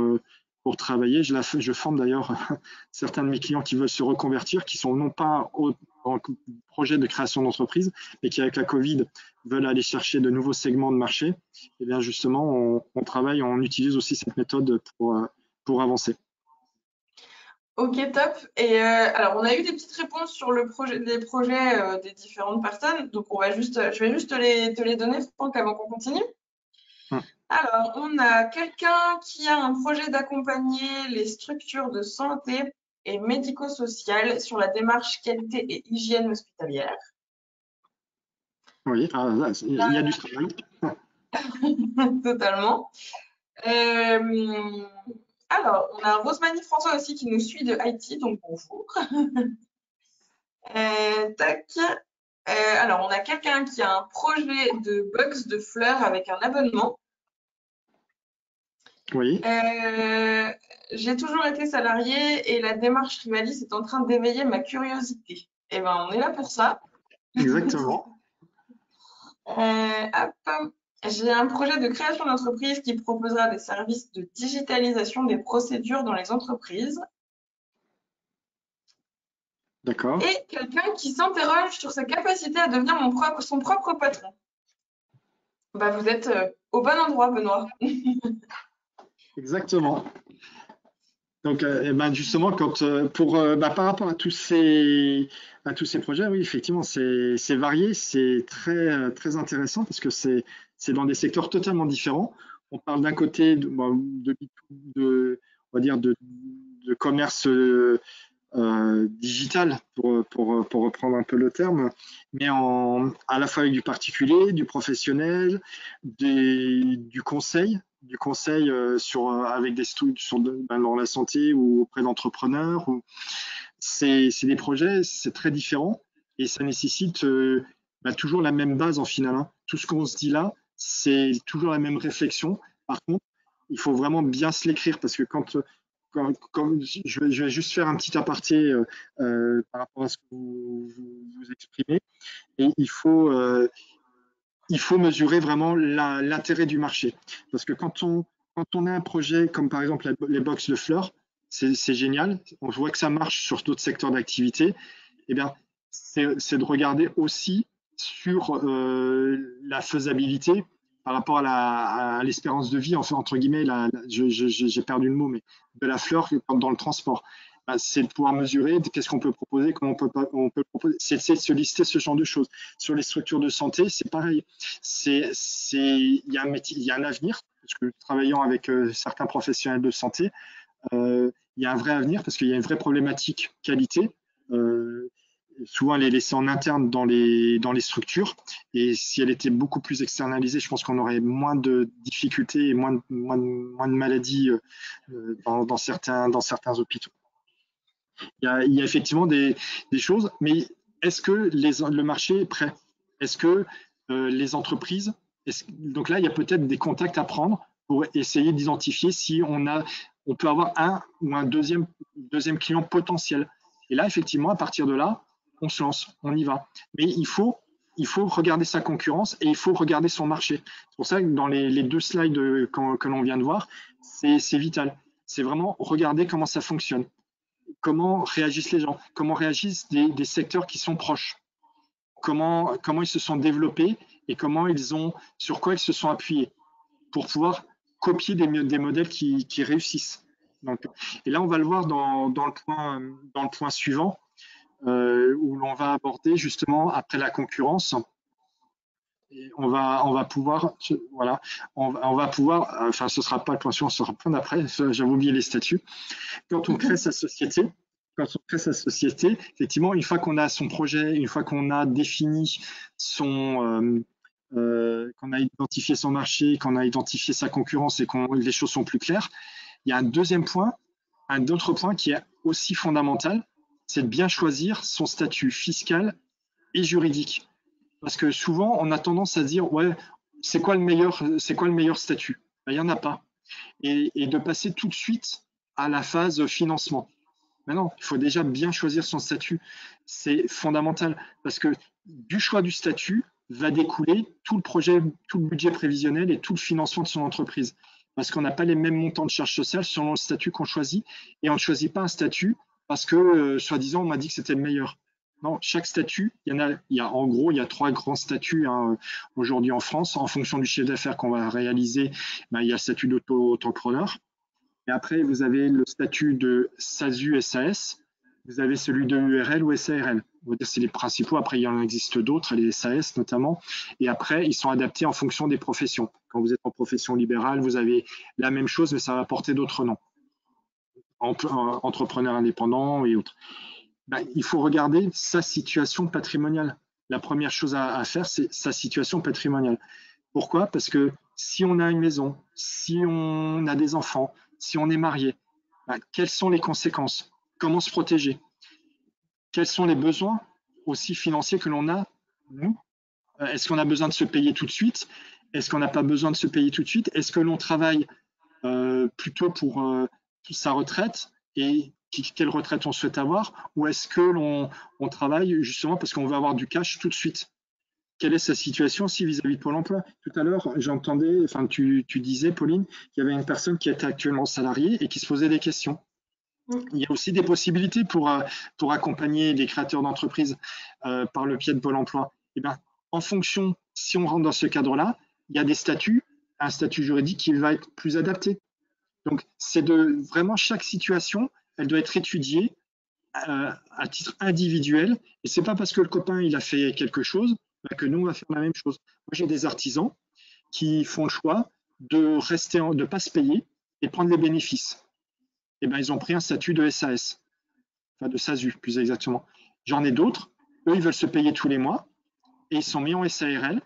pour travailler. Je, la, je forme d'ailleurs certains de mes clients qui veulent se reconvertir, qui sont non pas au, en projet de création d'entreprise, mais qui avec la Covid veulent aller chercher de nouveaux segments de marché. Et bien justement, on, on travaille, on utilise aussi cette méthode pour, pour avancer. Ok, top. Et euh, alors, on a eu des petites réponses sur le projet, les projets euh, des différentes personnes. Donc, on va juste, je vais juste te les, te les donner, Franck, avant qu'on continue. Hum. Alors, on a quelqu'un qui a un projet d'accompagner les structures de santé et médico-sociales sur la démarche qualité et hygiène hospitalière. Oui, ah, il y a du travail. Totalement. Alors, on a Rosemary François aussi qui nous suit de Haïti, donc bonjour. Euh, tac. Euh, alors, on a quelqu'un qui a un projet de box de fleurs avec un abonnement. Oui. Euh, j'ai toujours été salarié et la démarche Rivalis est en train d'éveiller ma curiosité. Eh bien, on est là pour ça. Exactement. hop. J'ai un projet de création d'entreprise qui proposera des services de digitalisation des procédures dans les entreprises. D'accord. Et quelqu'un qui s'interroge sur sa capacité à devenir mon propre, son propre patron. Bah, vous êtes euh, au bon endroit, Benoît. Exactement. Donc, euh, eh ben justement, quand, euh, pour, bah, par rapport à tous ces, à tous ces projets, oui, effectivement, c'est varié, c'est très, très intéressant parce que c'est c'est dans des secteurs totalement différents. On parle d'un côté de, commerce digital, pour, reprendre un peu le terme, mais à la fois avec du particulier, du professionnel, du conseil, du conseil euh, sur, avec des structures ben, dans la santé ou auprès d'entrepreneurs. C'est des projets, c'est très différent et ça nécessite euh, ben, toujours la même base en final. Hein. Tout ce qu'on se dit là, c'est toujours la même réflexion. Par contre, il faut vraiment bien se l'écrire parce que quand, je, vais, juste faire un petit aparté euh, euh, par rapport à ce que vous, vous, exprimez, et il faut, euh, il faut mesurer vraiment l'intérêt du marché. Parce que quand on, quand on a un projet comme par exemple les box de fleurs, c'est génial, on voit que ça marche sur d'autres secteurs d'activité, eh bien, c'est de regarder aussi sur euh, la faisabilité par rapport à l'espérance de vie, enfin, entre guillemets, j'ai perdu le mot, mais de la fleur dans le transport. Bah, c'est de pouvoir mesurer qu'est-ce qu'on peut proposer, comment on peut, on peut proposer, c'est de se lister ce genre de choses. Sur les structures de santé, c'est pareil. Il y a un y a un avenir, parce que travaillant avec euh, certains professionnels de santé, euh, il y a un vrai avenir parce qu'il y a une vraie problématique qualité. Souvent elle est laissée en interne dans les, dans les structures. Et si elle était beaucoup plus externalisée, je pense qu'on aurait moins de difficultés et moins de, moins de, maladies euh, dans, dans, certains, dans certains hôpitaux. Il y a, effectivement des, des, choses, mais est-ce que le marché est prêt? Est-ce que euh, les entreprises, donc là, il y a peut-être des contacts à prendre pour essayer d'identifier si on, a, on peut avoir un ou un deuxième, deuxième client potentiel. Et là, effectivement, à partir de là, on se lance, on y va. Mais il faut, il faut regarder sa concurrence et il faut regarder son marché. C'est pour ça que dans les, deux slides que, l'on vient de voir, c'est vital. C'est vraiment regarder comment ça fonctionne, comment réagissent les gens, comment réagissent des, secteurs qui sont proches, comment, comment ils se sont développés et comment ils ont, sur quoi ils se sont appuyés pour pouvoir copier des, modèles qui, réussissent. Donc, et là, on va le voir dans, le, point, dans le point suivant. Euh, où l'on va aborder justement après la concurrence. On va, pouvoir, voilà, on, va pouvoir, enfin, ce sera pas le point suivant, ce sera le point d'après. J'avais oublié les statuts. Quand on crée sa société, quand on crée sa société, effectivement, une fois qu'on a son projet, une fois qu'on a défini son, euh, euh, qu'on a identifié son marché, qu'on a identifié sa concurrence et que les choses sont plus claires, il y a un deuxième point, un autre point qui est aussi fondamental, c'est de bien choisir son statut fiscal et juridique. Parce que souvent, on a tendance à dire, ouais, c'est quoi le meilleur, statut? Ben, Il n'y en a pas. Et, de passer tout de suite à la phase financement. Maintenant, il faut déjà bien choisir son statut. C'est fondamental parce que du choix du statut va découler tout le projet, tout le budget prévisionnel et tout le financement de son entreprise. Parce qu'on n'a pas les mêmes montants de charges sociales selon le statut qu'on choisit. Et on ne choisit pas un statut parce que, euh, soi-disant, on m'a dit que c'était le meilleur. Non, chaque statut, il y en a, il y a en gros, il y a trois grands statuts hein, aujourd'hui en France. En fonction du chiffre d'affaires qu'on va réaliser, ben, il y a le statut d'auto-entrepreneur. Et après, vous avez le statut de SASU, SAS. Vous avez celui de URL ou SARL. C'est les principaux. Après, il y en existe d'autres, les SAS notamment. Et après, ils sont adaptés en fonction des professions. Quand vous êtes en profession libérale, vous avez la même chose, mais ça va porter d'autres noms. Entrepreneur indépendant et autres. Ben, il faut regarder sa situation patrimoniale. La première chose à, faire, c'est sa situation patrimoniale. Pourquoi? Parce que si on a une maison, si on a des enfants, si on est marié, ben, quelles sont les conséquences? Comment se protéger? Quels sont les besoins aussi financiers que l'on a, nous? Euh, Est-ce qu'on a besoin de se payer tout de suite? Est-ce qu'on n'a pas besoin de se payer tout de suite? Est-ce que l'on travaille euh, plutôt pour euh, sa retraite et quelle retraite on souhaite avoir ou est-ce que l'on travaille justement parce qu'on veut avoir du cash tout de suite? Quelle est sa situation aussi vis-à-vis de Pôle emploi? Tout à l'heure, j'entendais, enfin, tu, disais, Pauline, qu'il y avait une personne qui était actuellement salariée et qui se posait des questions. Mm. Il y a aussi des possibilités pour, euh, pour accompagner les créateurs d'entreprises euh, par le pied de Pôle emploi. Et eh bien, en fonction, si on rentre dans ce cadre-là, il y a des statuts, un statut juridique qui va être plus adapté. Donc, c'est de vraiment chaque situation elle doit être étudiée euh, à titre individuel. Et c'est pas parce que le copain il a fait quelque chose bah, que nous on va faire la même chose. Moi j'ai des artisans qui font le choix de rester, de pas se payer et prendre les bénéfices. Et ben ils ont pris un statut de SAS, enfin de SASU plus exactement. J'en ai d'autres, eux ils veulent se payer tous les mois et ils sont mis en SARL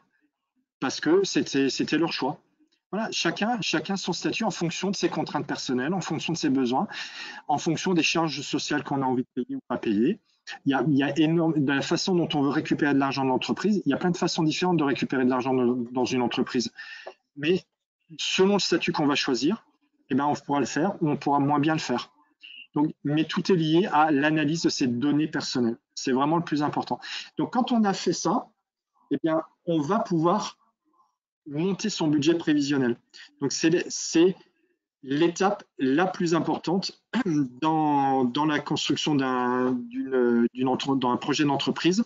parce que c'était leur choix. Voilà, chacun, chacun son statut en fonction de ses contraintes personnelles, en fonction de ses besoins, en fonction des charges sociales qu'on a envie de payer ou pas payer. Il y a, il y a énorme, de la façon dont on veut récupérer de l'argent de l'entreprise, il y a plein de façons différentes de récupérer de l'argent dans une entreprise. Mais selon le statut qu'on va choisir, eh ben, on pourra le faire ou on pourra moins bien le faire. Donc, mais tout est lié à l'analyse de ces données personnelles. C'est vraiment le plus important. Donc, quand on a fait ça, eh bien, on va pouvoir monter son budget prévisionnel. Donc c'est l'étape la plus importante dans, la construction d'un projet d'entreprise.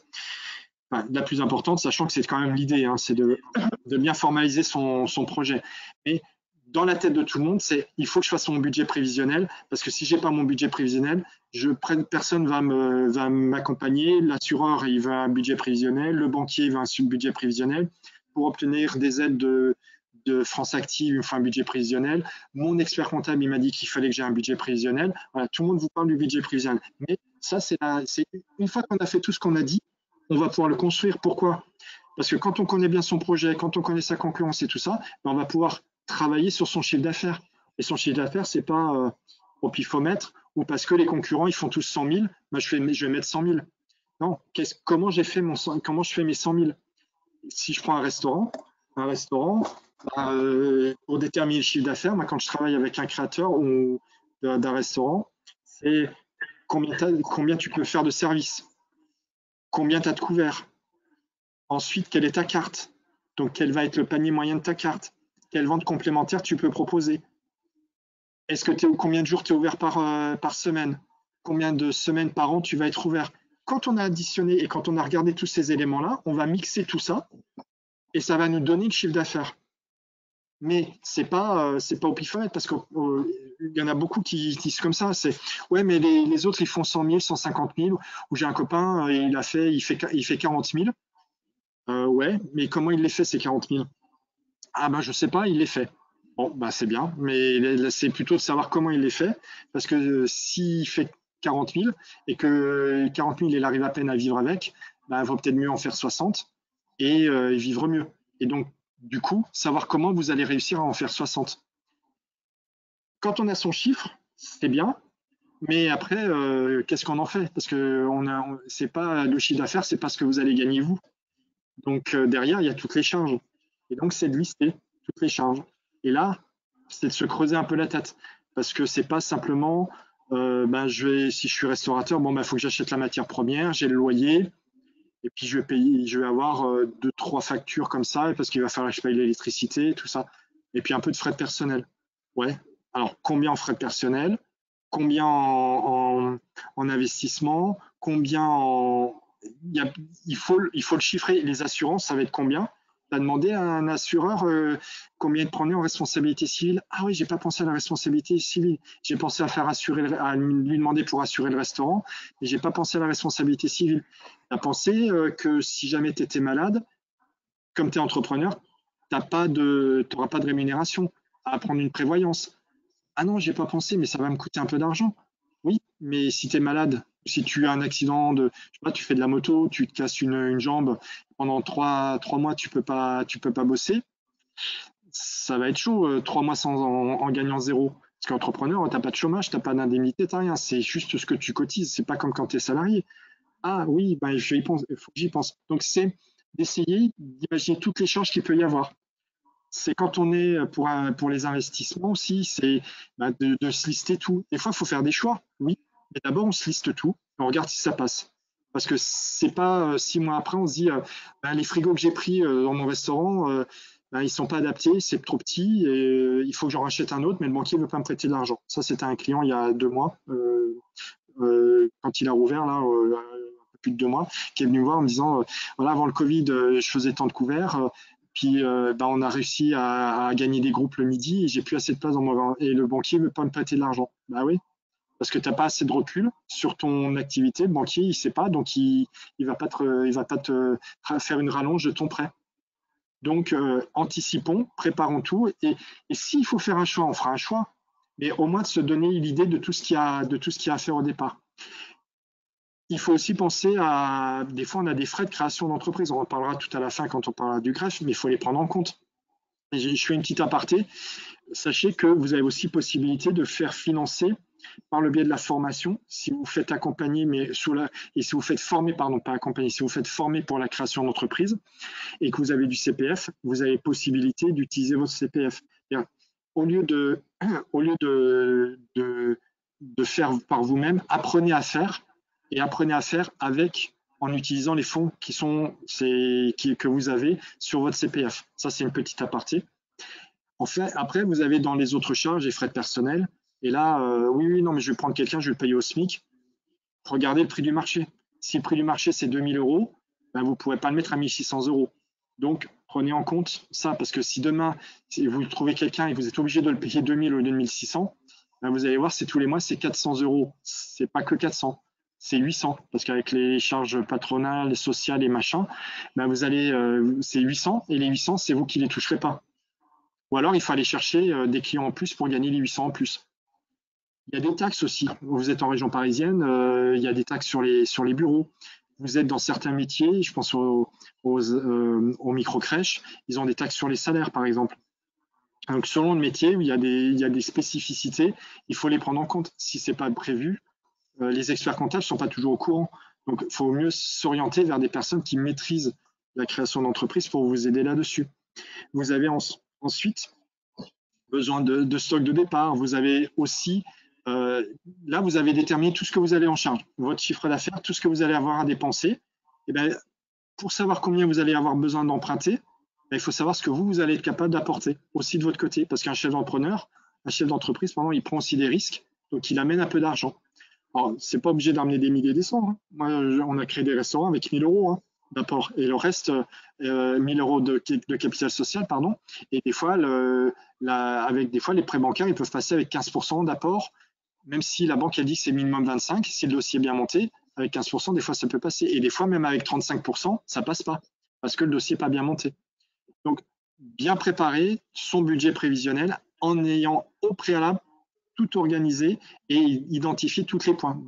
la plus importante, sachant que c'est quand même l'idée, hein, c'est de, bien formaliser son, son, projet. Mais dans la tête de tout le monde, c'est il faut que je fasse mon budget prévisionnel, parce que si j'ai pas mon budget prévisionnel, je, personne va m'accompagner, l'assureur il veut un budget prévisionnel, le banquier il veut un budget prévisionnel, pour obtenir des aides de, France Active, enfin un budget prévisionnel. Mon expert comptable, il m'a dit qu'il fallait que j'ai un budget prévisionnel. Voilà, tout le monde vous parle du budget prévisionnel. Mais ça, c'est une fois qu'on a fait tout ce qu'on a dit, on va pouvoir le construire. Pourquoi? Parce que quand on connaît bien son projet, quand on connaît sa concurrence et tout ça, ben, on va pouvoir travailler sur son chiffre d'affaires. Et son chiffre d'affaires, c'est pas euh, au pifomètre ou parce que les concurrents, ils font tous 100 000, ben, je, fais, je vais mettre 100 000. Non, comment fait mon, comment je fais mes 100 000 si je prends un restaurant, un restaurant, bah, euh, pour déterminer le chiffre d'affaires, quand je travaille avec un créateur ou d'un restaurant, c'est combien, combien tu peux faire de services, combien tu as de couverts. Ensuite, quelle est ta carte Donc, quel va être le panier moyen de ta carte Quelle vente complémentaire tu peux proposer Est-ce que es, combien de jours tu es ouvert par, euh, par semaine Combien de semaines par an tu vas être ouvert quand on a additionné et quand on a regardé tous ces éléments-là, on va mixer tout ça et ça va nous donner le chiffre d'affaires. Mais c'est pas euh, pas au pifomètre parce qu'il euh, y en a beaucoup qui disent comme ça. C'est ouais, mais les, autres ils font 100 000, 150 000. Ou j'ai un copain, euh, il a fait il fait il fait 40 000. ouais, mais comment il les fait ces 40 000 Ah ben je sais pas, il les fait. Bon, bah c'est bien, mais c'est plutôt de savoir comment il les fait, parce que s'il fait 40 000 et que 40 000, il arrive à peine à vivre avec, bah, il vaut peut-être mieux en faire 60 et euh, vivre mieux. Et donc, du coup, savoir comment vous allez réussir à en faire 60. Quand on a son chiffre, c'est bien, mais après, euh, qu'est-ce qu'on en fait? Parce que c'est pas le chiffre d'affaires, c'est pas ce que vous allez gagner vous. Donc euh, derrière, il y a toutes les charges. Et donc, c'est de lister toutes les charges. Et là, c'est de se creuser un peu la tête, parce que c'est pas simplement euh, ben, je vais, si je suis restaurateur, bon, ben, faut que j'achète la matière première, j'ai le loyer, et puis je vais payer, je vais avoir euh, deux, trois factures comme ça, parce qu'il va falloir que je paye l'électricité, tout ça, et puis un peu de frais de personnel. Ouais. Alors combien en frais de personnel, combien en, investissement, combien en, il, faut, il faut le chiffrer. Les assurances, ça va être combien? As demandé à un assureur euh, combien il prenait en responsabilité civile? Ah oui, j'ai pas pensé à la responsabilité civile. J'ai pensé à faire assurer, à lui demander pour assurer le restaurant, mais j'ai pas pensé à la responsabilité civile. Tu as pensé euh, que si jamais tu étais malade, comme tu es entrepreneur, tu n'auras pas de rémunération à prendre une prévoyance. Ah non, j'ai pas pensé, mais ça va me coûter un peu d'argent. Oui, mais si tu es malade, si tu as un accident de, tu fais de la moto, tu te casses une, jambe, pendant trois, mois, tu peux pas, peux pas bosser, ça va être chaud, euh, trois mois sans en, gagnant zéro. Parce qu'entrepreneur, tu n'as pas de chômage, tu n'as pas d'indemnité, tu rien. C'est juste ce que tu cotises. C'est pas comme quand tu es salarié. Ah oui, ben, il faut que j'y pense. Donc, c'est d'essayer d'imaginer toutes les charges qu'il peut y avoir. C'est quand on est pour, pour les investissements aussi, c'est ben, de, de, se lister tout. Des fois, il faut faire des choix, oui. Mais d'abord, on se liste tout, on regarde si ça passe. Parce que c'est pas euh, six mois après, on se dit euh, ben, les frigos que j'ai pris euh, dans mon restaurant, ben, ils sont pas adaptés, c'est trop petit, et il faut que j'en rachète un autre, mais le banquier ne veut pas me prêter de l'argent. Ça, c'était un client il y a deux mois, quand il a rouvert là, plus de deux mois, qui est venu me voir en me disant voilà, avant le Covid, je faisais tant de couverts. Puis ben, on a réussi à, gagner des groupes le midi et j'ai plus assez de place dans mon et le banquier veut pas me prêter de l'argent. Bah oui, parce que tu n'as pas assez de recul sur ton activité. Le banquier, il ne sait pas, donc il ne va, pas te, il va pas te faire une rallonge de ton prêt. Donc, euh, anticipons, préparons tout. Et, s'il faut faire un choix, on fera un choix. Mais au moins de se donner l'idée de tout ce qu'il y a, de tout ce qu'il y a à faire au départ. Il faut aussi penser à, des fois, on a des frais de création d'entreprise. On en parlera tout à la fin quand on parlera du greffe, mais il faut les prendre en compte. je fais une petite aparté. Sachez que vous avez aussi possibilité de faire financer par le biais de la formation, si vous faites accompagner, mais sous la, et si vous faites former, pardon, pas accompagner, si vous faites former pour la création d'entreprise et que vous avez du CPF, vous avez possibilité d'utiliser votre CPF. Au lieu de, au lieu de, de, de faire par vous-même, apprenez à faire et apprenez à faire avec en utilisant les fonds qui sont qui, que vous avez sur votre CPF. Ça, c'est une petite aparté. En fait, après, vous avez dans les autres charges et frais de personnel, et là, euh, oui, oui, non, mais je vais prendre quelqu'un, je vais le payer au SMIC. Regardez le prix du marché. Si le prix du marché, c'est 2000 euros, ben, vous ne pourrez pas le mettre à 1600 euros. Donc, prenez en compte ça, parce que si demain, vous trouvez quelqu'un et vous êtes obligé de le payer 2000 ou 2600, ben vous allez voir, c'est tous les mois, c'est 400 euros. C'est pas que 400, c'est 800, parce qu'avec les charges patronales, sociales et machin, ben vous allez, euh, c'est 800, et les 800, c'est vous qui les toucherez pas. Ou alors, il faut aller chercher euh, des clients en plus pour gagner les 800 en plus. Il y a des taxes aussi. Vous êtes en région parisienne, euh, il y a des taxes sur les, sur les bureaux. Vous êtes dans certains métiers, je pense aux, euh, micro-crèches, ils ont des taxes sur les salaires, par exemple. Donc, selon le métier, il y, a des, il y a des spécificités, il faut les prendre en compte. Si ce n'est pas prévu, euh, les experts comptables ne sont pas toujours au courant. Donc, il faut mieux s'orienter vers des personnes qui maîtrisent la création d'entreprise pour vous aider là-dessus. Vous avez ensuite besoin de, de stock de départ. Vous avez aussi euh, là, vous avez déterminé tout ce que vous allez en charge, votre chiffre d'affaires, tout ce que vous allez avoir à dépenser. Et eh bien, pour savoir combien vous allez avoir besoin d'emprunter, ben, il faut savoir ce que vous, vous allez être capable d'apporter aussi de votre côté. Parce qu'un chef d'entrepreneur, un chef d'entreprise, pendant, il prend aussi des risques, donc il amène un peu d'argent. Alors, c'est pas obligé d'amener des milliers des cents. Hein. Moi, on a créé des restaurants avec 1000 euros hein, d'apport. Et le reste, euh, 1000 euros de, capital social, pardon. Et des fois, avec des fois, les prêts bancaires, ils peuvent passer avec 15% d'apport même si la banque a dit que c'est minimum 25, si le dossier est bien monté, avec 15%, des fois ça peut passer. Et des fois, même avec 35%, ça passe pas, parce que le dossier n'est pas bien monté. Donc, bien préparer son budget prévisionnel en ayant au préalable tout organisé et identifier tous les points.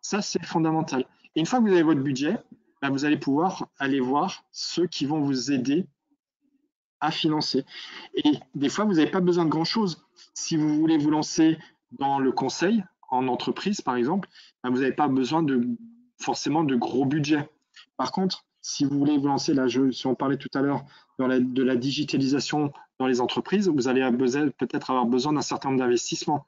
Ça, c'est fondamental. Et une fois que vous avez votre budget, ben, vous allez pouvoir aller voir ceux qui vont vous aider à financer. Et des fois, vous n'avez pas besoin de grand-chose. Si vous voulez vous lancer dans le conseil en entreprise, par exemple, ben, vous n'avez pas besoin de forcément de gros budgets. Par contre, si vous voulez vous lancer, là, si on parlait tout à l'heure de la digitalisation dans les entreprises, vous allez peut-être avoir besoin d'un certain nombre d'investissements.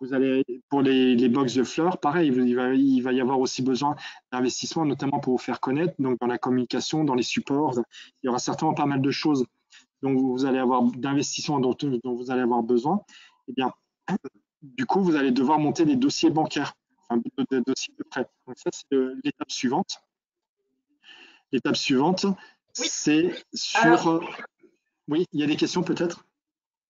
vous allez, pour les, les box de fleurs, pareil, il va, y avoir aussi besoin d'investissement, notamment pour vous faire connaître, donc dans la communication, dans les supports. Il y aura certainement pas mal de choses dont vous allez avoir d'investissement dont, dont, vous allez avoir besoin. Eh bien, du coup, vous allez devoir monter des dossiers bancaires, enfin, des dossiers de prêt. Donc ça, c'est l'étape suivante. L'étape suivante, c'est sur. Oui, il y a des questions peut-être?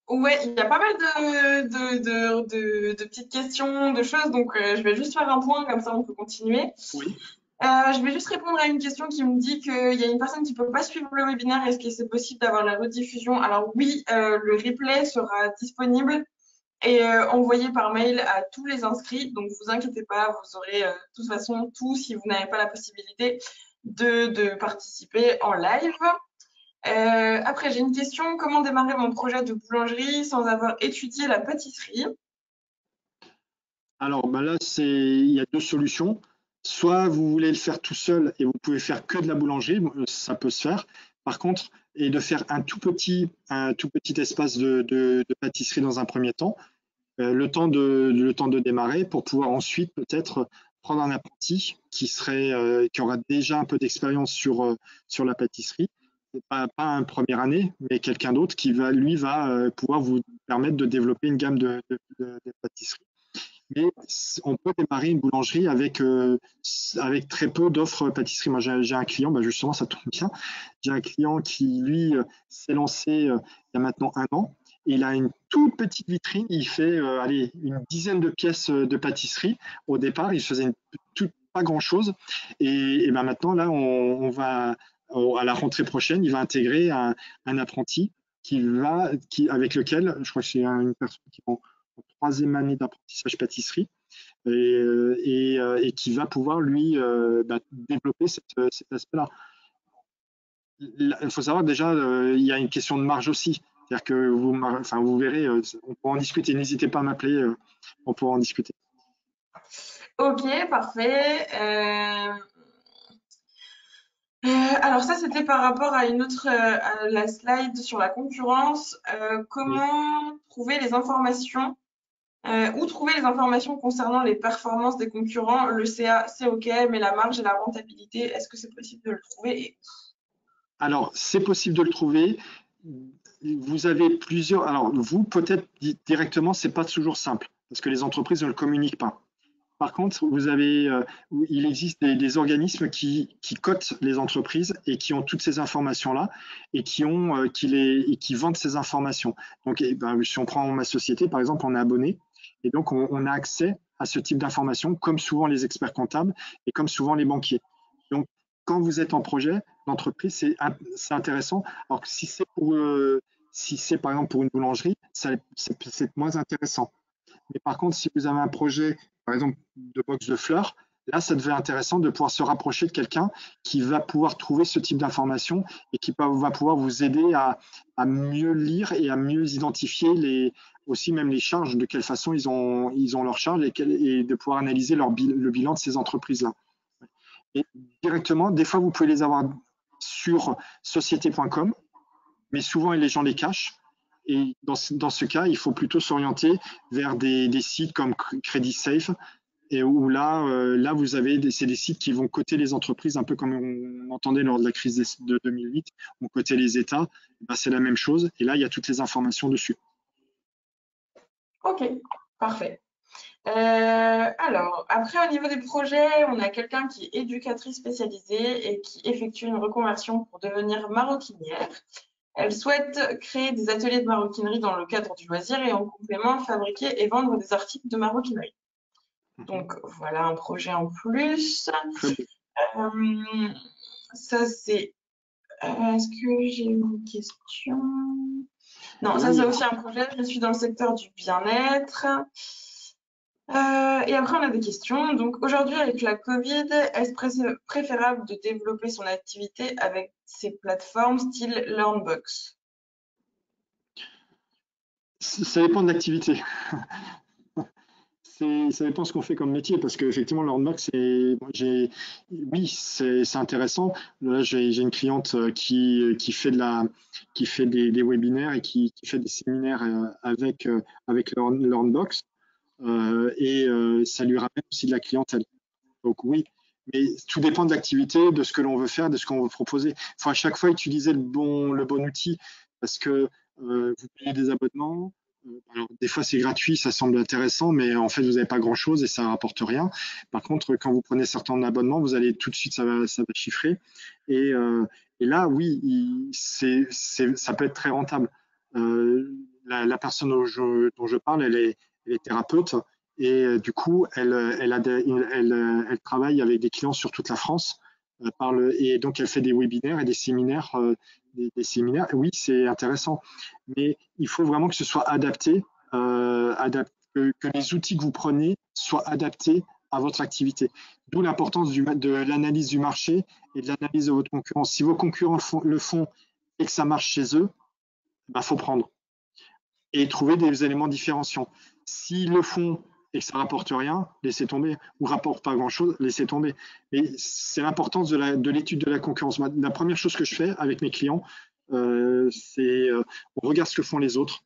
Oui, il y a pas mal de, de, de, petites questions, de choses, donc euh, je vais juste faire un point, comme ça on peut continuer. Oui. Euh, je vais juste répondre à une question qui me dit qu'il y a une personne qui ne peut pas suivre le webinaire. Est-ce que c'est possible d'avoir la rediffusion? Alors oui, euh, le replay sera disponible et envoyé par mail à tous les inscrits. Donc vous inquiétez pas, vous aurez de toute façon tout si vous n'avez pas la possibilité de, participer en live. Euh, après, j'ai une question. Comment démarrer mon projet de boulangerie sans avoir étudié la pâtisserie? Alors ben là, il y a deux solutions. Soit vous voulez le faire tout seul et vous pouvez faire que de la boulangerie, ça peut se faire. Par contre, et de faire un tout petit, un tout petit espace de, pâtisserie dans un premier temps, euh, le, temps de, le temps de démarrer pour pouvoir ensuite peut-être prendre un apprenti qui, serait, euh, qui aura déjà un peu d'expérience sur, sur la pâtisserie pas, pas un première année, mais quelqu'un d'autre qui va, lui, va euh, pouvoir vous permettre de développer une gamme de, pâtisseries. Mais on peut démarrer une boulangerie avec, euh, avec très peu d'offres pâtisseries. Moi, j'ai un client, bah justement, ça tombe bien. J'ai un client qui, lui, euh, s'est lancé il y a maintenant un an. Il a une toute petite vitrine. Il fait allez, une dizaine de pièces de pâtisserie. Au départ, il faisait une, pas grand-chose. Et, ben maintenant, là, on, va à la rentrée prochaine, il va intégrer un, apprenti qui va, qui, avec lequel, je crois que c'est une personne qui est troisième année d'apprentissage pâtisserie, et, euh, euh, et, qui va pouvoir lui euh, bah, développer cet aspect-là. Il faut savoir déjà, il y a une question de marge aussi. C'est-à-dire que vous, enfin, vous verrez, on pourra en discuter. N'hésitez pas à m'appeler, on pourra en discuter. Ok, parfait. Euh, alors ça, c'était par rapport à une autre, euh, la slide sur la concurrence. Euh, comment trouver les informations Où trouver les informations concernant les performances des concurrents Le CA, c'est OK, mais la marge et la rentabilité, est-ce que c'est possible de le trouver Alors, c'est possible de le trouver. Vous avez plusieurs. Alors, vous, peut-être directement, c'est pas toujours simple parce que les entreprises ne le communiquent pas. Par contre, vous avez, euh, il existe des, organismes qui, cotent les entreprises et qui ont toutes ces informations-là et qui, euh, qui, qui vendent ces informations. Donc, eh ben, si on prend ma société, par exemple, on est abonné et donc on, a accès à ce type d'informations, comme souvent les experts comptables et comme souvent les banquiers. Donc, quand vous êtes en projet d'entreprise, c'est intéressant. Alors si c'est pour, euh, si c'est par exemple pour une boulangerie, c'est moins intéressant. Mais par contre, si vous avez un projet par exemple, de box de fleurs, là, ça devient intéressant de pouvoir se rapprocher de quelqu'un qui va pouvoir trouver ce type d'informations et qui va pouvoir vous aider à, mieux lire et à mieux identifier aussi même les charges, de quelle façon ils ont, leurs charges et, de pouvoir analyser le bilan de ces entreprises-là. Et directement, des fois, vous pouvez les avoir sur société.com, mais souvent, les gens les cachent. Et dans, dans ce cas, il faut plutôt s'orienter vers des, des, sites comme Credit Safe, et où là, euh, là vous avez des, des sites qui vont coter les entreprises, un peu comme on entendait lors de la crise de 2008, on cotait les États, ben, c'est la même chose, et là, il y a toutes les informations dessus. Ok, parfait. Euh, alors, après, au niveau des projets, on a quelqu'un qui est éducatrice spécialisée et qui effectue une reconversion pour devenir maroquinière. Elle souhaite créer des ateliers de maroquinerie dans le cadre du loisir et en complément fabriquer et vendre des articles de maroquinerie. Mhm. Donc voilà un projet en plus. Euh, ça c'est. Euh, est-ce que j'ai une question? Non, ça c'est aussi un projet. Je suis dans le secteur du bien-être. Euh, et après, on a des questions. Donc, aujourd'hui, avec la Covid, est-ce préférable de développer son activité avec ces plateformes style LearnBox? Ça dépend de l'activité. ça dépend ce qu'on fait comme métier, parce qu'effectivement, LearnBox, oui, c'est intéressant. Là, j'ai une cliente euh, qui, qui, fait, des, webinaires et qui, fait des séminaires euh, avec, avec LearnBox. et ça lui ramène aussi de la clientèle. Donc oui, mais tout dépend de l'activité, de ce que l'on veut faire, de ce qu'on veut proposer. Il faut à chaque fois utiliser le bon, le bon outil parce que vous payez des abonnements, alors, des fois, c'est gratuit, ça semble intéressant, mais en fait, vous n'avez pas grand-chose et ça ne rapporte rien. Par contre, quand vous prenez certains abonnements, vous allez tout de suite, ça va, ça va chiffrer. Et, euh, et là, oui, c'est, ça peut être très rentable. Euh, la, personne dont je, parle, elle est, thérapeute et euh, du coup, elle, elle, travaille avec des clients sur toute la France. Le, et donc, elle fait des webinaires et des séminaires des, séminaires, oui, c'est intéressant, mais il faut vraiment que ce soit adapté, euh, que, les outils que vous prenez soient adaptés à votre activité. D'où l'importance de l'analyse du marché et de l'analyse de votre concurrence. Si vos concurrents le font et que ça marche chez eux, il bah, faut prendre et trouver des éléments différenciants. S'ils le font et que ça rapporte rien, laissez tomber, ou rapporte pas grand chose, laissez tomber. Mais c'est l'importance de l'étude de, la concurrence. La première chose que je fais avec mes clients, euh, c'est euh, on regarde ce que font les autres.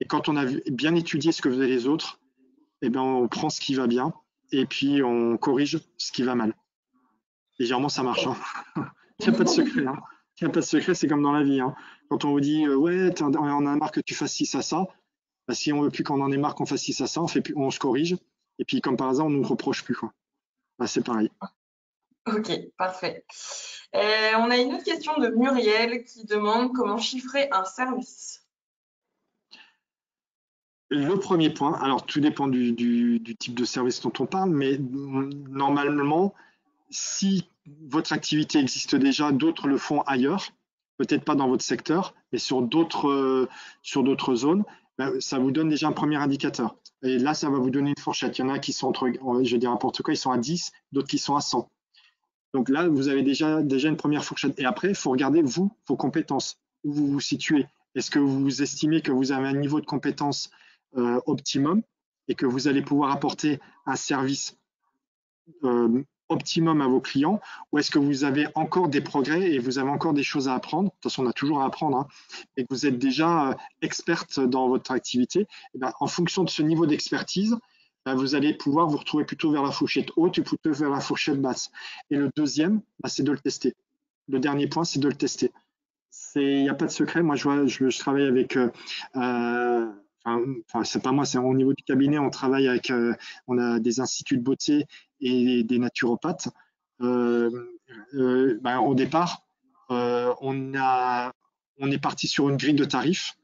Et quand on a bien étudié ce que faisaient les autres, eh ben, on prend ce qui va bien et puis on corrige ce qui va mal. Et généralement, ça marche. Hein. Il n'y a pas de secret. Hein. Il n'y a pas de secret, c'est comme dans la vie. Hein. Quand on vous dit, euh, ouais, on a marre que tu fasses ci, ça, ça, bah, si on veut plus qu'on en ait marre qu'on fasse ci, ça, ça, on, fait plus, on se corrige. Et puis, comme par hasard, on ne nous reproche plus. Quoi. Bah, c'est pareil. Ok, parfait. Euh, on a une autre question de Muriel qui demande comment chiffrer un service. Le premier point, alors tout dépend du, du, type de service dont on parle, mais normalement, si votre activité existe déjà, d'autres le font ailleurs, peut-être pas dans votre secteur, mais sur d'autres euh, sur d'autres zones, ça vous donne déjà un premier indicateur. Et là, ça va vous donner une fourchette. Il y en a qui sont entre, je vais dire n'importe quoi, ils sont à 10, d'autres qui sont à 100. Donc là, vous avez déjà, déjà une première fourchette. Et après, il faut regarder, vous, vos compétences, où vous vous situez. Est-ce que vous estimez que vous avez un niveau de compétence euh, optimum et que vous allez pouvoir apporter un service euh, optimum à vos clients ou est-ce que vous avez encore des progrès et vous avez encore des choses à apprendre? De toute façon, on a toujours à apprendre hein, et que vous êtes déjà euh, experte dans votre activité. Eh bien, en fonction de ce niveau d'expertise, ben, vous allez pouvoir vous retrouver plutôt vers la fourchette haute ou plutôt vers la fourchette basse. Et le deuxième, ben, c'est de le tester. Le dernier point, c'est de le tester. Il n'y a pas de secret. Moi, je, je, travaille avec euh, euh enfin, c'est pas moi, c'est au niveau du cabinet, on travaille avec, euh, on a des instituts de beauté et des naturopathes. Euh, euh, ben, au départ, on a, on est parti sur une grille de tarifs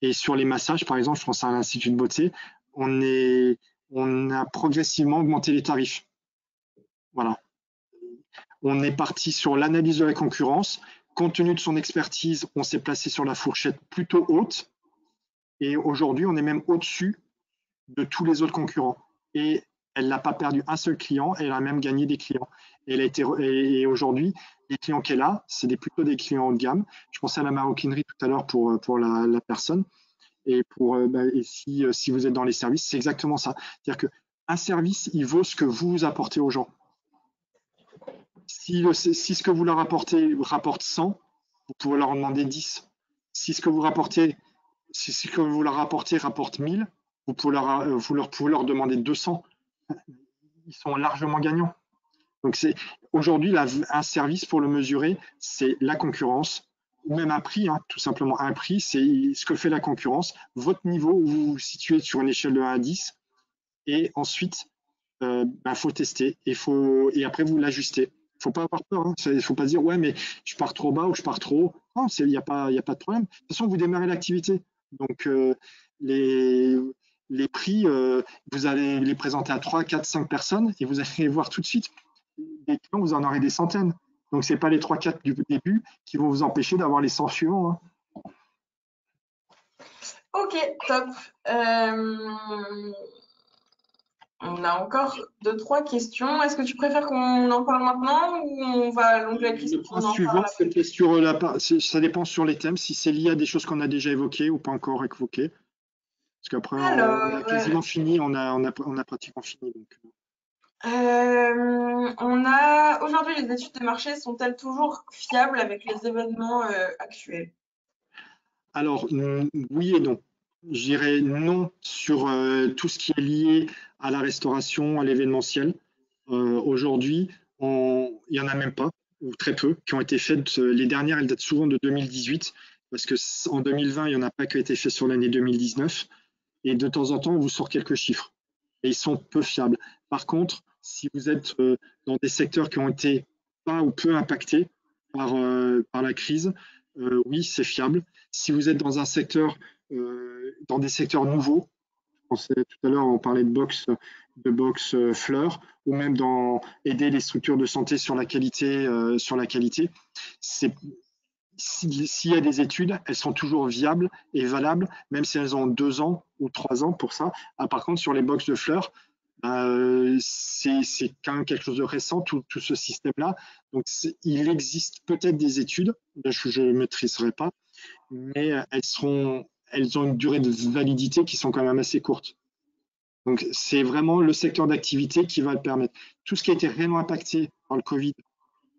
et sur les massages, par exemple, je pense à l'institut de beauté, on est, on a progressivement augmenté les tarifs. Voilà. On est parti sur l'analyse de la concurrence. Compte tenu de son expertise, on s'est placé sur la fourchette plutôt haute et aujourd'hui, on est même au-dessus de tous les autres concurrents. Et elle n'a pas perdu un seul client, elle a même gagné des clients. Elle a été, et aujourd'hui, les clients qu'elle a, c'est plutôt des clients haut de gamme. Je pensais à la maroquinerie tout à l'heure pour, pour la, personne. Et, pour, euh, bah, si, euh, si vous êtes dans les services, c'est exactement ça. C'est-à-dire qu'un service, il vaut ce que vous apportez aux gens. Si, si ce que vous leur apportez rapporte 100, vous pouvez leur en demander 10. Si ce que vous rapportez si ce que vous leur apportez rapporte 1000, vous pouvez leur, euh, vous leur, pouvez leur demander 200. Ils sont largement gagnants. Donc c'est aujourd'hui un service pour le mesurer, c'est la concurrence ou même un prix, hein, tout simplement un prix, c'est ce que fait la concurrence, votre niveau où vous vous situez sur une échelle de 1 à 10, et ensuite il euh, bah, faut tester et faut et après vous l'ajustez. Il faut pas avoir peur. Hein. Il ne faut pas dire ouais mais je pars trop bas ou je pars trop haut. Non, il n'y a pas il a pas de problème. De toute façon vous démarrez l'activité. Donc, euh, les, les prix, euh, vous allez les présenter à 3, 4, 5 personnes et vous allez voir tout de suite. Des clients, vous en aurez des centaines. Donc, ce n'est pas les 3, 4 du début qui vont vous empêcher d'avoir les 100 suivants. Hein. Ok, top. Euh, on a encore deux, trois questions. Est-ce que tu préfères qu'on en parle maintenant ou on va à l'onglet Le point suivant, c'était sur la ça dépend sur les thèmes, si c'est lié à des choses qu'on a déjà évoquées ou pas encore évoquées. Parce qu'après, on, a quasiment fini, on a, on, a, on a pratiquement fini. Euh, on a aujourd'hui les études de marché sont-elles toujours fiables avec les événements euh, actuels? Alors oui et non. je dirais non sur euh, tout ce qui est lié à la restauration, à l'événementiel. Euh, aujourd'hui, il n'y en a même pas, ou très peu, qui ont été faites. Les dernières, elles datent souvent de 2018, parce qu'en 2020, il n'y en a pas qui ont été faits sur l'année 2019. Et de temps en temps, on vous sort quelques chiffres. Et ils sont peu fiables. Par contre, si vous êtes euh, dans des secteurs qui ont été pas ou peu impactés par, par la crise, oui, c'est fiable. Si vous êtes dans un secteur euh, dans des secteurs nouveaux. tout à l'heure, on parlait de box, de box euh, fleurs, ou même dans aider les structures de santé sur la qualité. Euh, sur la qualité. S'il y a des études, elles sont toujours viables et valables, même si elles ont deux ans ou trois ans pour ça. Ah, par contre, sur les box de fleurs, c'est quand même quelque chose de récent, tout, ce système-là. Donc, il existe peut-être des études, je ne maîtriserai pas, mais elles elles ont une durée de validité qui sont quand même assez courtes. Donc, c'est vraiment le secteur d'activité qui va le permettre. Tout ce qui a été réellement impacté par le Covid,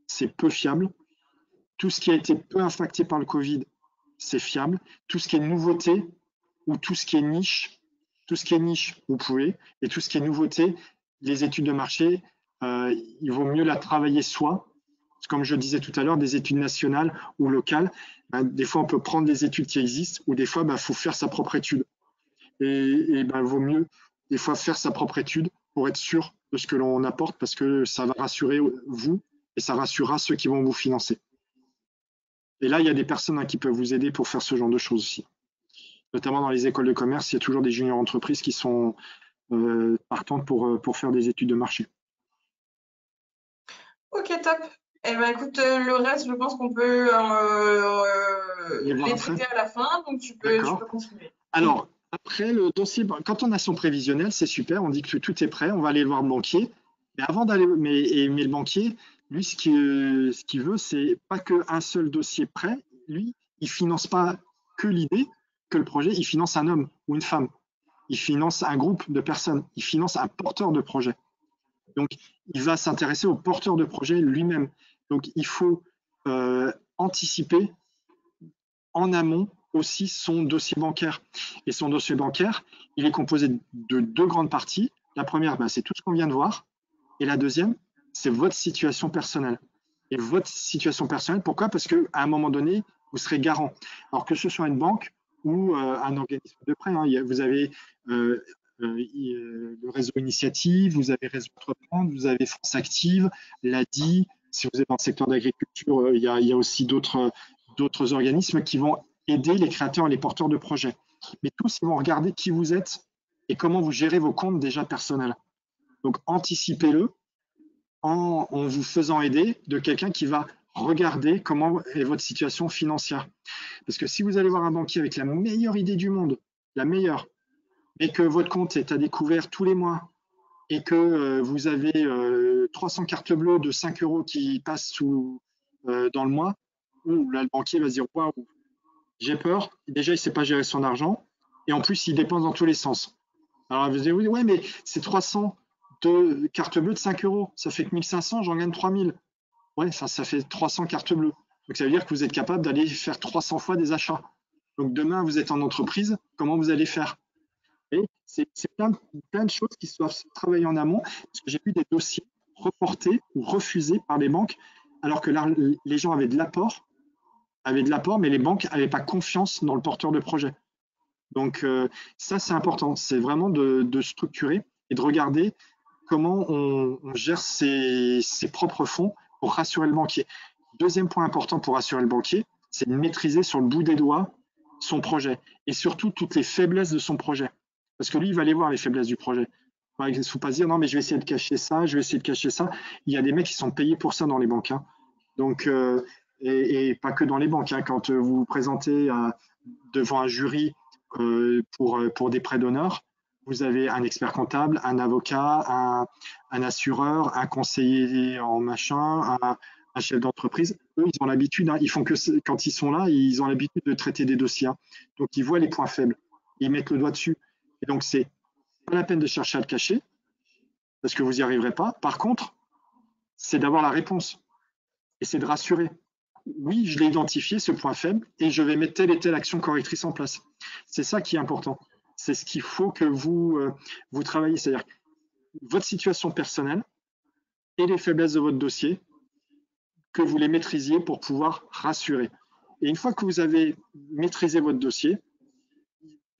c'est peu fiable. Tout ce qui a été peu impacté par le Covid, c'est fiable. Tout ce qui est nouveauté ou tout ce qui est niche, tout ce qui est niche, vous pouvez. Et tout ce qui est nouveauté, les études de marché, euh, il vaut mieux la travailler soi. Comme je disais tout à l'heure, des études nationales ou locales, ben, des fois, on peut prendre des études qui existent ou des fois, il ben, faut faire sa propre étude. Et, il ben, vaut mieux des fois faire sa propre étude pour être sûr de ce que l'on apporte parce que ça va rassurer vous et ça rassurera ceux qui vont vous financer. Et là, il y a des personnes hein, qui peuvent vous aider pour faire ce genre de choses aussi. Notamment dans les écoles de commerce, il y a toujours des juniors entreprises qui sont euh, partantes pour, euh, pour faire des études de marché. Ok, top. Eh ben, écoute, euh, le reste, je pense qu'on peut euh, les traiter à la fin, donc tu peux, continuer. Alors, après le dossier, quand on a son prévisionnel, c'est super, on dit que tout est prêt, on va aller voir le banquier. Mais avant d'aller, mais, mais, le banquier, lui, ce qu'il ce qu'il veut, c'est pas qu'un seul dossier prêt. Lui, il finance pas que l'idée, que le projet, il finance un homme ou une femme. Il finance un groupe de personnes. Il finance un porteur de projet. Donc, il va s'intéresser au porteur de projet lui-même. Donc, il faut euh, anticiper en amont aussi son dossier bancaire. Et son dossier bancaire, il est composé de deux grandes parties. La première, ben, c'est tout ce qu'on vient de voir. Et la deuxième, c'est votre situation personnelle. Et votre situation personnelle, pourquoi? Parce qu'à un moment donné, vous serez garant. Alors que ce soit une banque ou euh, un organisme de prêt, hein, vous avez euh, le réseau Initiative, vous avez Réseau Entreprendre, vous avez France Active, l'ADI, si vous êtes dans le secteur d'agriculture, euh, il, y a aussi d'autres organismes qui vont aider les créateurs et les porteurs de projets. Mais tous, ils vont regarder qui vous êtes et comment vous gérez vos comptes déjà personnels. Donc, anticipez-le en, vous faisant aider de quelqu'un qui va regarder comment est votre situation financière. Parce que si vous allez voir un banquier avec la meilleure idée du monde, la meilleure, et que votre compte est à découvert tous les mois, et que euh, vous avez 300 euh, cartes bleues de 5 euros qui passent sous, euh, dans le mois, là, le banquier va dire Waouh, j'ai peur. Déjà, il ne sait pas gérer son argent. Et en plus, il dépense dans tous les sens. Alors, vous allez oui, ouais, mais c'est 300 de cartes bleues de 5 euros. Ça fait que 1500, j'en gagne 3000. Ouais, ça, ça fait 300 cartes bleues. Donc, ça veut dire que vous êtes capable d'aller faire 300 fois des achats. Donc, demain, vous êtes en entreprise, comment vous allez faire? C'est plein, plein, de choses qui doivent se travailler en amont, parce que j'ai vu des dossiers reportés ou refusés par les banques, alors que là, les gens avaient de l'apport, avaient de l'apport, mais les banques n'avaient pas confiance dans le porteur de projet. Donc euh, ça, c'est important, c'est vraiment de, structurer et de regarder comment on, gère ses, propres fonds pour rassurer le banquier. Deuxième point important pour rassurer le banquier, c'est de maîtriser sur le bout des doigts son projet et surtout toutes les faiblesses de son projet. Parce que lui, il va aller voir les faiblesses du projet. Il ne faut pas se dire non, mais je vais essayer de cacher ça, je vais essayer de cacher ça. Il y a des mecs qui sont payés pour ça dans les banques. Hein. Donc, euh, et, pas que dans les banques. Hein. Quand vous vous présentez devant un jury euh, pour, pour des prêts d'honneur, vous avez un expert comptable, un avocat, un, assureur, un conseiller en machin, un, chef d'entreprise. Eux, ils ont l'habitude, hein. ils font que quand ils sont là, ils ont l'habitude de traiter des dossiers. Donc, ils voient les points faibles. Ils mettent le doigt dessus. Et donc, c'est pas la peine de chercher à le cacher, parce que vous n'y arriverez pas. Par contre, c'est d'avoir la réponse. Et c'est de rassurer. oui, je l'ai identifié, ce point faible, et je vais mettre telle et telle action correctrice en place. C'est ça qui est important. C'est ce qu'il faut que vous, euh, vous travaillez, c'est-à-dire votre situation personnelle et les faiblesses de votre dossier, que vous les maîtrisiez pour pouvoir rassurer. Et une fois que vous avez maîtrisé votre dossier,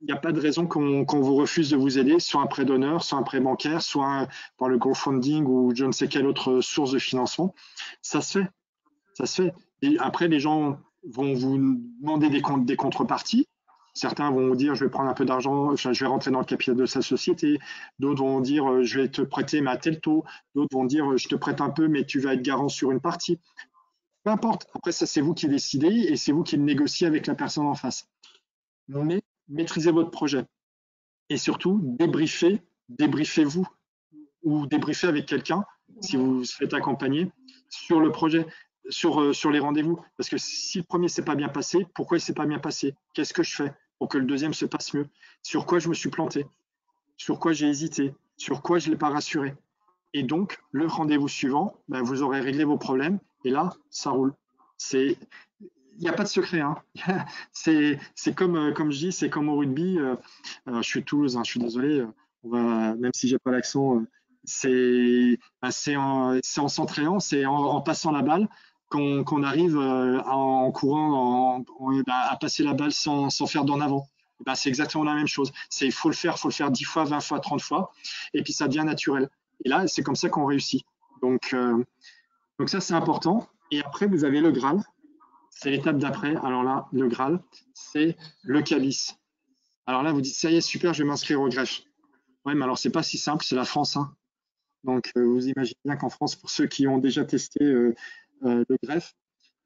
il n'y a pas de raison qu'on vous refuse de vous aider, soit un prêt d'honneur, soit un prêt bancaire, soit par le crowdfunding ou je ne sais quelle autre source de financement. Ça se fait. Ça se fait. Et après, les gens vont vous demander des, des contreparties. Certains vont dire, je vais prendre un peu d'argent, je vais rentrer dans le capital de sa société. D'autres vont dire, euh, je vais te prêter, mais à tel taux. D'autres vont dire, je te prête un peu, mais tu vas être garant sur une partie. Peu importe. Après, ça, c'est vous qui décidez et c'est vous qui le négociez avec la personne en face. Mais maîtrisez votre projet. Et surtout, débriefez, débriefez-vous ou débriefez avec quelqu'un si vous vous faites accompagner sur le projet, sur, euh, les rendez-vous. Parce que si le premier s'est pas bien passé, pourquoi il s'est pas bien passé? Qu'est-ce que je fais? Pour que le deuxième se passe mieux Sur quoi je me suis planté Sur quoi j'ai hésité Sur quoi je ne l'ai pas rassuré Et donc, le rendez-vous suivant, ben, vous aurez réglé vos problèmes et là, ça roule. C'est il n'y a pas de secret. Hein. c'est comme, euh, comme je dis, c'est comme au rugby. Euh, je suis Toulouse, hein, je suis désolé. Même si j'ai pas l'accent, c'est ben, en, en s'entraînant, c'est en, passant la balle qu'on arrive en courant ben, à passer la balle sans, sans faire d'en avant. Ben, c'est exactement la même chose. Il faut le faire, faut le faire 10 fois, 20 fois, 30 fois, et puis ça devient naturel. Et là, c'est comme ça qu'on réussit. Donc, donc ça, c'est important. Et après, vous avez le Graal. C'est l'étape d'après. Alors là, le Graal, c'est le calice. Alors là, vous dites, ça y est, super, je vais m'inscrire au greffe. Oui, mais alors, c'est pas si simple, c'est la France. Hein. Donc, euh, vous imaginez bien qu'en France, pour ceux qui ont déjà testé euh, euh, le greffe,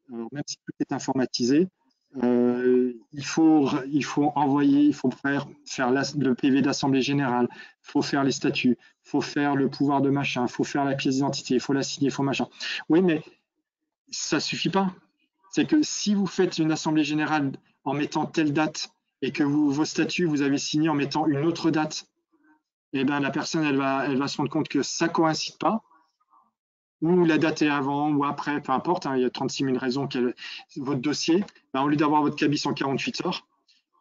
même si tout est informatisé, il, faut, il faut envoyer, il faut faire, le PV d'Assemblée générale, il faut faire les statuts, il faut faire le pouvoir de machin, il faut faire la pièce d'identité, il faut la signer, il faut machin. Oui, mais ça ne suffit pas. C'est que si vous faites une Assemblée générale en mettant telle date et que vos statuts, vous avez signé en mettant une autre date, eh ben, la personne, elle va, elle va se rendre compte que ça coïncide pas, ou la date est avant ou après, peu importe, hein, il y a 36 000 raisons qu'elle, votre dossier, ben, au lieu d'avoir votre cabis en 48 heures,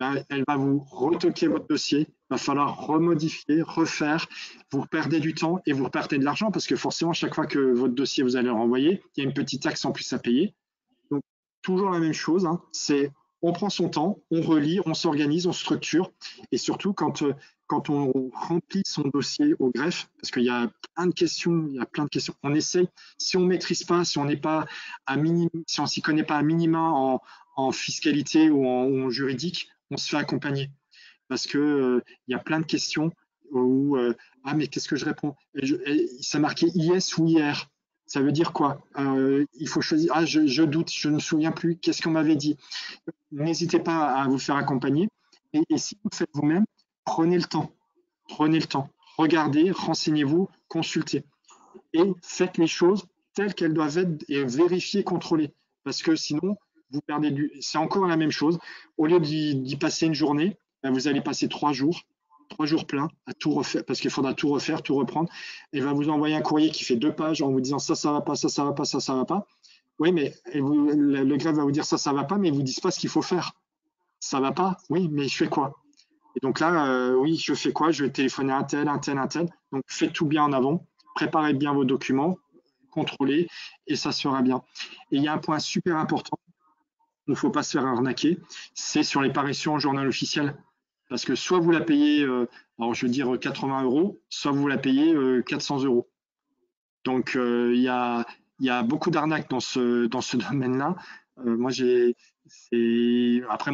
ben, elle va vous retoquer votre dossier, il va falloir remodifier, refaire, vous perdez du temps et vous perdez de l'argent parce que forcément, chaque fois que votre dossier, vous allez le renvoyer, il y a une petite taxe en plus à payer. Donc, toujours la même chose, hein, c'est on prend son temps, on relit, on s'organise, on structure et surtout quand euh, quand on remplit son dossier au greffe, parce qu'il y a plein de questions, il y a plein de questions, on essaye, si on ne maîtrise pas, si on n'est pas si on s'y connaît pas à minima en, fiscalité ou en, juridique, on se fait accompagner. Parce que euh, il y a plein de questions où euh, ah mais qu'est-ce que je réponds? Ça marquait IS ou IR. Ça veut dire quoi? Euh, Il faut choisir. Ah, je, doute, je ne me souviens plus. Qu'est-ce qu'on m'avait dit? N'hésitez pas à vous faire accompagner. Et, et si vous faites vous-même, Prenez le temps. Prenez le temps. Regardez, renseignez-vous, consultez. Et faites les choses telles qu'elles doivent être et vérifiez, contrôlez. Parce que sinon, vous perdez du. C'est encore la même chose. Au lieu d'y passer une journée, ben, vous allez passer trois jours, trois jours pleins à tout refaire, parce qu'il faudra tout refaire, tout reprendre. Et va vous envoyer un courrier qui fait deux pages en vous disant ça, ça va pas, ça, ça va pas, ça, ça va pas. Oui, mais le, greffe va vous dire ça, ça va pas, mais il vous dit pas ce qu'il faut faire. Ça va pas Oui, mais je fais quoi? Et donc là, euh, oui, je fais quoi? Je vais téléphoner un tel, un tel, un tel. Donc faites tout bien en avant, préparez bien vos documents, contrôlez, et ça sera bien. Et il y a un point super important, il ne faut pas se faire arnaquer, c'est sur les parutions au journal officiel. Parce que soit vous la payez, euh, alors je veux dire 80 euros, soit vous la payez 400 euh, euros. Donc il y a, beaucoup d'arnaques dans ce domaine-là. moi, j'ai, après,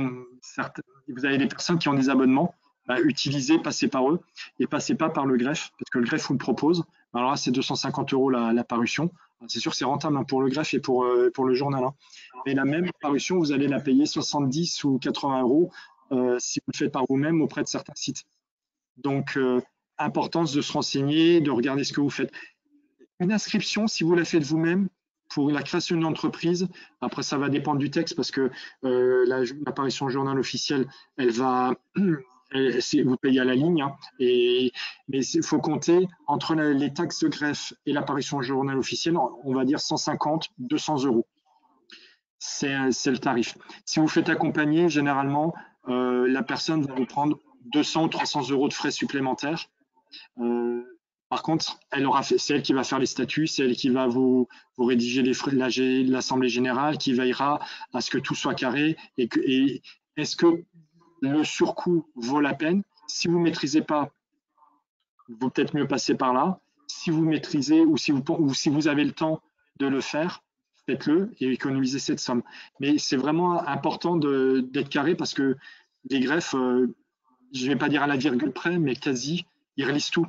vous avez des personnes qui ont des abonnements, bah, utilisez, passez par eux et passez pas par le greffe, parce que le greffe vous le propose. Alors là, c'est 250 euros la, parution. C'est sûr, c'est rentable hein, pour le greffe et pour, euh, pour le journal. Hein. Mais la même parution, vous allez la payer 70 ou 80 euros euh, si vous le faites par vous-même auprès de certains sites. Donc, euh, importance de se renseigner, de regarder ce que vous faites. Une inscription, si vous la faites vous-même, pour la création d'une entreprise, après ça va dépendre du texte parce que euh, l'apparition journal officiel, elle va, vous payez à la ligne, hein, mais il faut compter entre les taxes de greffe et l'apparition journal officiel, on va dire 150, 200 euros. c'est le tarif. Si vous faites accompagner, généralement, euh, la personne va vous prendre 200 ou 300 euros de frais supplémentaires. Euh, par contre, elle aura c'est elle qui va faire les statuts, c'est elle qui va vous, rédiger les frais l'Assemblée générale, qui veillera à ce que tout soit carré. Et, est-ce que le surcoût vaut la peine? Si vous ne maîtrisez pas, vous peut-être mieux passer par là. Si vous maîtrisez ou si vous, ou si vous avez le temps de le faire, faites-le et économisez cette somme. Mais c'est vraiment important d'être carré parce que les greffes, euh, je ne vais pas dire à la virgule près, mais quasi, ils relisent tout.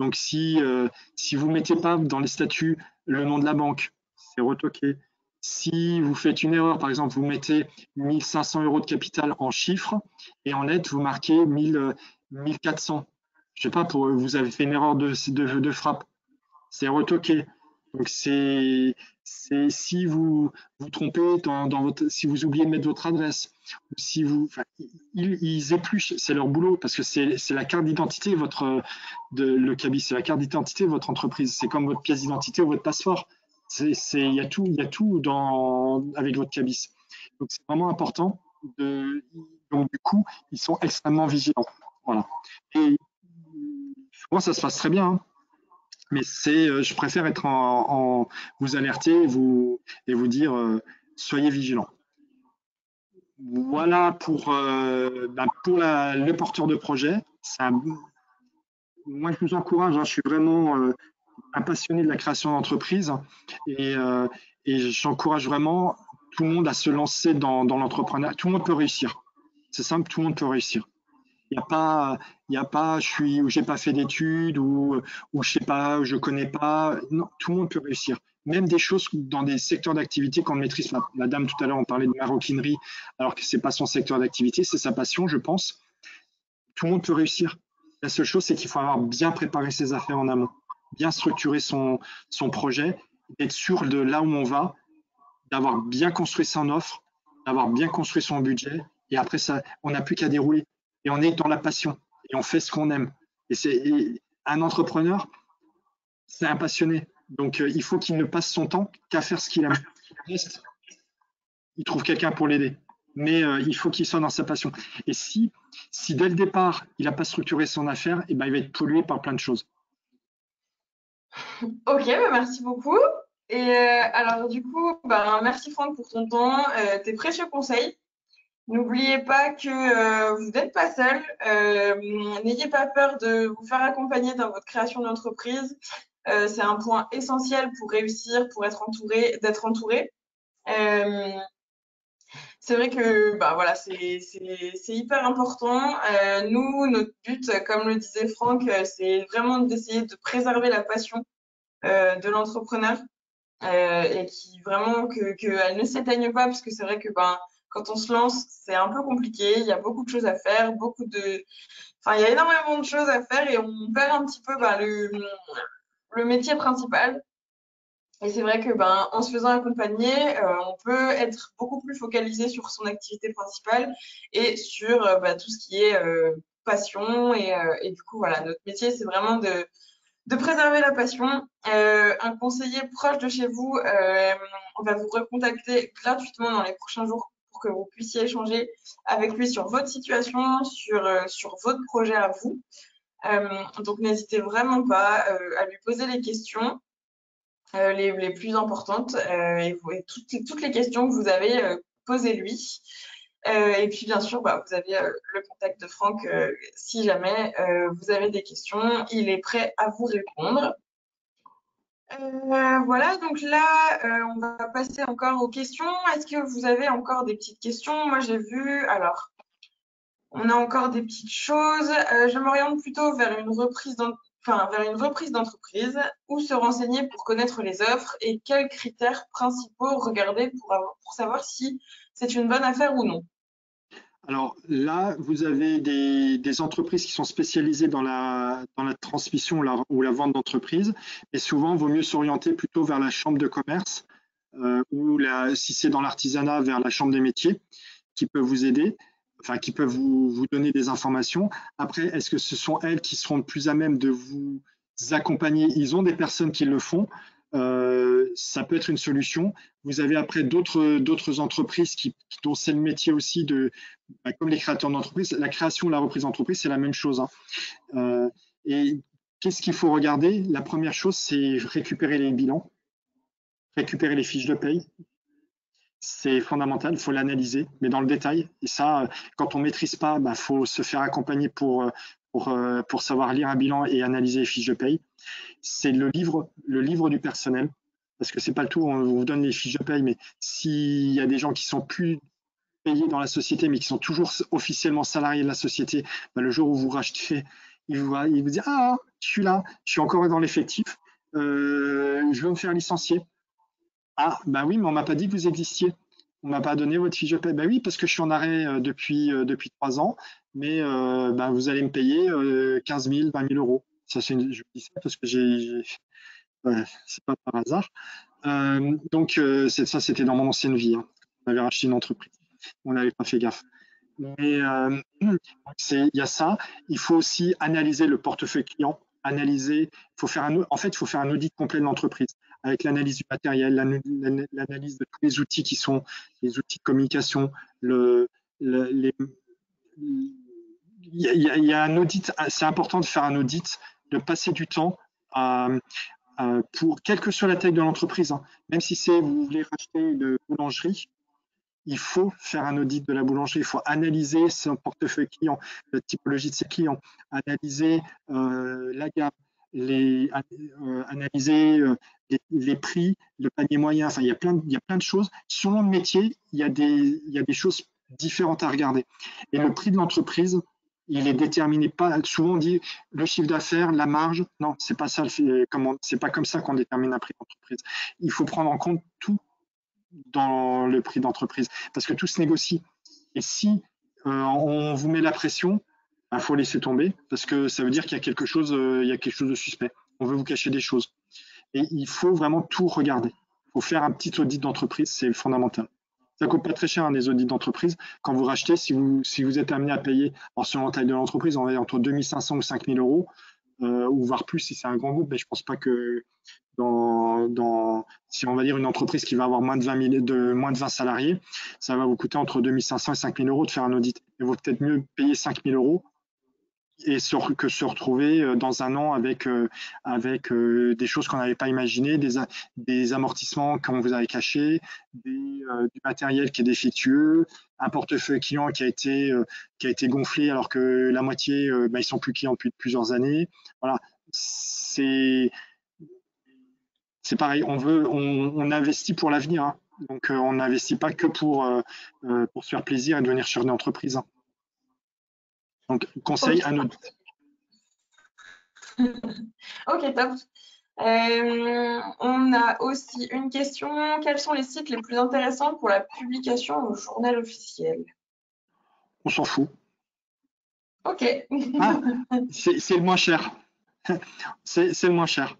Donc si, euh, si vous ne mettez pas dans les statuts le nom de la banque, c'est retoqué. Si vous faites une erreur, par exemple, vous mettez 1500 euros de capital en chiffres et en lettres, vous marquez 1000, 1400. Je sais pas, pour, vous avez fait une erreur de, de, de frappe. C'est retoqué. Donc c'est si vous vous trompez dans, votre si vous oubliez de mettre votre adresse ou si vous ils, ils, épluchent c'est leur boulot parce que c'est la carte d'identité votre de le cabis c'est la carte d'identité de votre entreprise. C'est comme votre pièce d'identité ou votre passeport. C'est il y a tout il y a tout dans avec votre cabis donc c'est vraiment important de donc du coup ils sont extrêmement vigilants. Voilà. Et moi ça se passe très bien hein mais c'est, euh, je préfère être en, vous alerter et vous, et vous dire euh, soyez vigilants. Voilà pour, ben, pour le porteur de projet. moi, je vous encourage, hein, je suis vraiment un passionné de la création d'entreprise et, et j'encourage vraiment tout le monde à se lancer dans l'entrepreneuriat. Tout le monde peut réussir. C'est simple, tout le monde peut réussir. Il n'y a pas, il a pas, je suis, j'ai pas fait d'études ou, ou je sais pas, je connais pas. Non, tout le monde peut réussir. Même des choses dans des secteurs d'activité qu'on maîtrise. La, dame tout à l'heure, on parlait de maroquinerie, alors que c'est pas son secteur d'activité, c'est sa passion, je pense. Tout le monde peut réussir. La seule chose, c'est qu'il faut avoir bien préparé ses affaires en amont, bien structuré son, son projet, être sûr de là où on va, d'avoir bien construit son offre, d'avoir bien construit son budget, et après ça, on n'a plus qu'à dérouler et on est dans la passion et on fait ce qu'on aime. Et c'est un entrepreneur, c'est un passionné. Donc euh, il faut qu'il ne passe son temps qu'à faire ce qu'il aime. il trouve quelqu'un pour l'aider. Mais euh, il faut qu'il soit dans sa passion. Et si, si dès le départ, il n'a pas structuré son affaire, eh ben, il va être pollué par plein de choses. Ok, bah, merci beaucoup. Et euh, alors du coup, bah, merci Franck pour ton temps, tes précieux conseils. N'oubliez pas que euh, vous n'êtes pas seul. Euh, n'ayez pas peur de vous faire accompagner dans votre création d'entreprise. Euh, c'est un point essentiel pour réussir, pour être entouré, d'être entouré. c'est vrai que bah, voilà, c'est hyper important. nous, notre but, comme le disait Franck, c'est vraiment d'essayer de préserver la passion de l'entrepreneur et qui vraiment qu'elle que ne s'éteigne pas, parce que c'est vrai que ben, quand on se lance, c'est un peu compliqué. Il y a beaucoup de choses à faire, beaucoup de. Enfin, il y a énormément de choses à faire et on perd un petit peu ben, le, le métier principal. Et c'est vrai que ben, en se faisant accompagner, euh, on peut être beaucoup plus focalisé sur son activité principale et sur euh, ben, tout ce qui est euh, passion. Et, et, du coup, voilà, notre métier, c'est vraiment de, de préserver la passion. un conseiller proche de chez vous, on va vous recontacter gratuitement dans les prochains jours que vous puissiez échanger avec lui sur votre situation, sur, euh, sur votre projet à vous. Euh, donc, n'hésitez vraiment pas euh, à lui poser les questions les, les, plus importantes et, toutes, toutes, les questions que vous avez, posez-lui. et puis, bien sûr, bah, vous avez le contact de Franck si jamais vous avez des questions. Il est prêt à vous répondre. Euh, voilà, donc là, euh, on va passer encore aux questions. Est-ce que vous avez encore des petites questions? Moi, j'ai vu, alors, on a encore des petites choses. Euh, je m'oriente plutôt vers une reprise vers une reprise d'entreprise. Où se renseigner pour connaître les offres et quels critères principaux regarder pour savoir si c'est une bonne affaire ou non alors là, vous avez des, entreprises qui sont spécialisées dans la, transmission ou la, vente d'entreprise, mais souvent, il vaut mieux s'orienter plutôt vers la chambre de commerce euh, ou si c'est dans l'artisanat, vers la chambre des métiers qui peut vous aider, enfin qui peuvent vous, vous donner des informations. Après, est-ce que ce sont elles qui seront plus à même de vous accompagner? Ils ont des personnes qui le font. Euh, ça peut être une solution. Vous avez après d'autres entreprises qui, dont c'est le métier aussi de, bah, comme les créateurs d'entreprise, la création, la reprise d'entreprise, c'est la même chose. Hein. Euh, et qu'est-ce qu'il faut regarder? La première chose, c'est récupérer les bilans, récupérer les fiches de paye. C'est fondamental, il faut l'analyser, mais dans le détail. Et ça, quand on maîtrise pas, il bah, faut se faire accompagner pour, pour, euh, pour savoir lire un bilan et analyser les fiches de paye. C'est le livre, le livre du personnel, parce que c'est pas le tout, on vous donne les fiches de paye, mais s'il y a des gens qui sont plus payés dans la société, mais qui sont toujours officiellement salariés de la société, bah, le jour où vous rachetez, il vous, dit Ah, je suis là, je suis encore dans l'effectif, euh, je veux me faire licencier. Ah, ben oui, mais on m'a pas dit que vous existiez. On m'a pas donné votre fiche de paie. Ben oui, parce que je suis en arrêt euh, depuis euh, depuis trois ans, mais ben vous allez me payer 15 000, 20 000 euros. Ça, c'est je dis ça parce que j'ai, c'est pas par hasard. donc c'est ça, c'était dans mon ancienne vie. Hein. On avait racheté une entreprise, on n'avait pas fait gaffe. Mais il y a ça. Il faut aussi analyser le portefeuille client analyser, faut faire un, en fait, il faut faire un audit complet de l'entreprise avec l'analyse du matériel, l'analyse de tous les outils qui sont les outils de communication, le, les, il y, a, un audit, c'est important de faire un audit, de passer du temps pour, quelle que soit la taille de l'entreprise, hein. même si c'est vous voulez racheter une boulangerie, il faut faire un audit de la boulangerie, il faut analyser son portefeuille client, la typologie de ses clients, analyser euh, la gamme, les, euh, analyser euh, les, prix, le panier moyen, enfin il y a plein, il y a plein de choses. Selon le métier, il y, a des, il y a des choses différentes à regarder. Et le prix de l'entreprise, il est déterminé pas. Souvent on dit le chiffre d'affaires, la marge. Non, c'est pas ça. C'est pas comme ça qu'on détermine un prix d'entreprise. Il faut prendre en compte tout dans le prix d'entreprise parce que tout se négocie. Et si euh, on vous met la pression, il bah, faut laisser tomber parce que ça veut dire qu'il y a quelque chose, euh, il y a quelque chose de suspect. On veut vous cacher des choses. Et il faut vraiment tout regarder. Il faut faire un petit audit d'entreprise, c'est fondamental. Ça coûte pas très cher hein, des audits d'entreprise. Quand vous rachetez, si vous, si vous êtes amené à payer, en selon la taille de l'entreprise, on va dire entre 2500 ou 5000 euros, euh, ou voire plus si c'est un grand groupe, mais je pense pas que dans, si on va dire une entreprise qui va avoir moins de 20, de, moins de 20 salariés, ça va vous coûter entre 2500 et 5000 euros de faire un audit. Il vaut peut-être mieux payer 5000 euros et que se retrouver euh, dans un an avec, euh, avec euh, des choses qu'on n'avait pas imaginées, des, amortissements qu'on vous avait cachés, du matériel qui est défectueux, un portefeuille client qui a été, qui a été gonflé alors que la moitié, bah, ils sont plus clients depuis plusieurs années. Voilà, c'est c'est pareil, on veut, on, investit pour l'avenir. Hein. Donc, on n'investit pas que pour, pour se faire plaisir et devenir chef d'entreprise. Hein. Donc, conseil à notre. ok, top. Euh, on a aussi une question. Quels sont les sites les plus intéressants pour la publication au journal officiel? On s'en fout. Ok. Ah, c'est le moins cher. C'est le moins cher.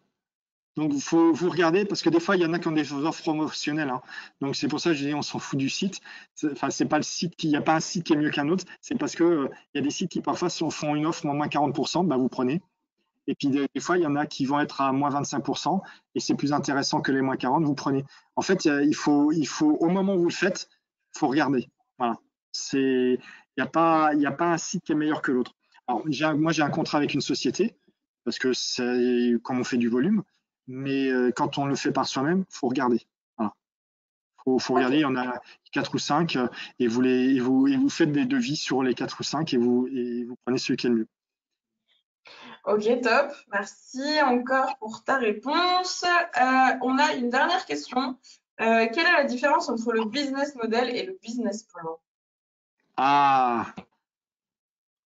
Donc, il faut vous regarder parce que des fois, il y en a qui ont des offres promotionnelles. Hein. Donc, c'est pour ça que je dis on s'en fout du site. Enfin, c'est pas le site qui, il n'y a pas un site qui est mieux qu'un autre. C'est parce que euh, il y a des sites qui parfois font une offre moins 40%, bah, vous prenez. Et puis, des, fois, il y en a qui vont être à moins 25% et c'est plus intéressant que les moins 40, vous prenez. En fait, il faut, il faut, au moment où vous le faites, il faut regarder. Voilà. Il n'y a pas, a pas un site qui est meilleur que l'autre. Alors, moi, j'ai un contrat avec une société parce que c'est comme on fait du volume mais euh, quand on le fait par soi-même, il faut regarder. Voilà. Faut, faut regarder, il y en a quatre ou cinq, euh, et vous, les, et vous, et vous faites des devis sur les quatre ou cinq, et vous, et vous prenez celui qui est le mieux. Ok, top. Merci encore pour ta réponse. Euh, on a une dernière question. quelle est la différence entre le business model et le business plan? Ah,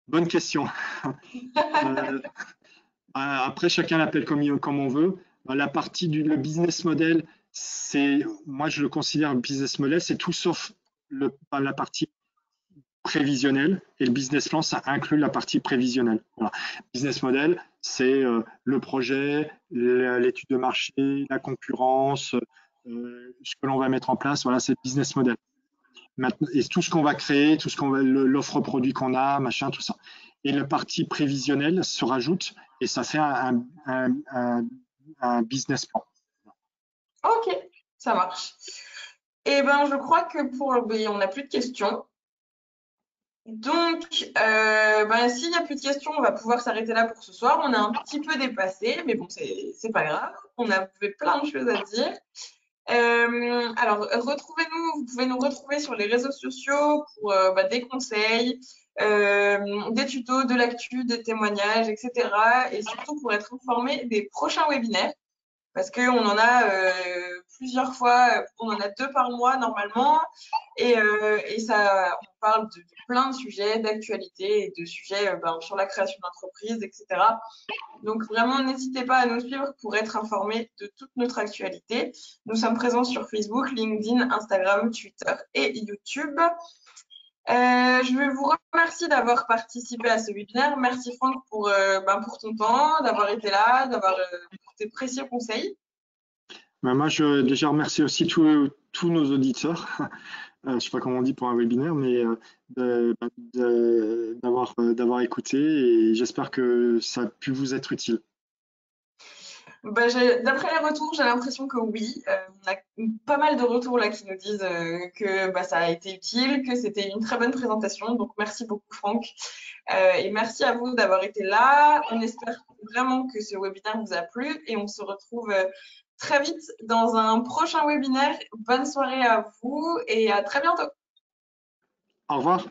bonne question. après, chacun l'appelle comme, comme on veut. La partie du le business model, c'est, moi je le considère le business model, c'est tout sauf le, la partie prévisionnelle et le business plan, ça inclut la partie prévisionnelle. Voilà. Business model, c'est euh, le projet, l'étude de marché, la concurrence, euh, ce que l'on va mettre en place. Voilà, c'est business model. Maintenant, et tout ce qu'on va créer, tout ce qu'on l'offre produit qu'on a, machin, tout ça. Et la partie prévisionnelle se rajoute et ça fait un business plan. Ok, Ça marche. Eh ben, je crois que pour, on n'a plus de questions. Donc, euh, ben, s'il n'y a plus de questions, on va pouvoir s'arrêter là pour ce soir. On a un petit peu dépassé, mais bon, c'est pas grave. On a plein de choses à dire. Euh, alors, retrouvez-nous, vous pouvez nous retrouver sur les réseaux sociaux pour euh, bah, des conseils, des tutos, de l'actu, des témoignages, etc. Et surtout pour être informé des prochains webinaires parce qu'on en a euh, plusieurs fois, on en a deux par mois normalement, et, euh, ça, on parle de, plein de sujets d'actualité de sujets euh, ben, sur la création d'entreprise, etc. Donc vraiment, n'hésitez pas à nous suivre pour être informé de toute notre actualité. Nous sommes présents sur Facebook, LinkedIn, Instagram, Twitter et YouTube. Euh, je veux vous remercier d'avoir participé à ce webinaire. Merci Franck pour, euh, ben, pour ton temps, d'avoir été là, d'avoir euh, tes précieux conseils. Ben, moi, je déjà remercie aussi tous, tous nos auditeurs. je ne sais pas comment on dit pour un webinaire, mais ben, d'avoir écouté et j'espère que ça a pu vous être utile. Bah, D'après les retours, j'ai l'impression que oui. Euh, on a pas mal de retours là qui nous disent euh, que bah, ça a été utile, que c'était une très bonne présentation. Donc merci beaucoup Franck. Euh, et merci à vous d'avoir été là. On espère vraiment que ce webinaire vous a plu et on se retrouve très vite dans un prochain webinaire. Bonne soirée à vous et à très bientôt. Au revoir.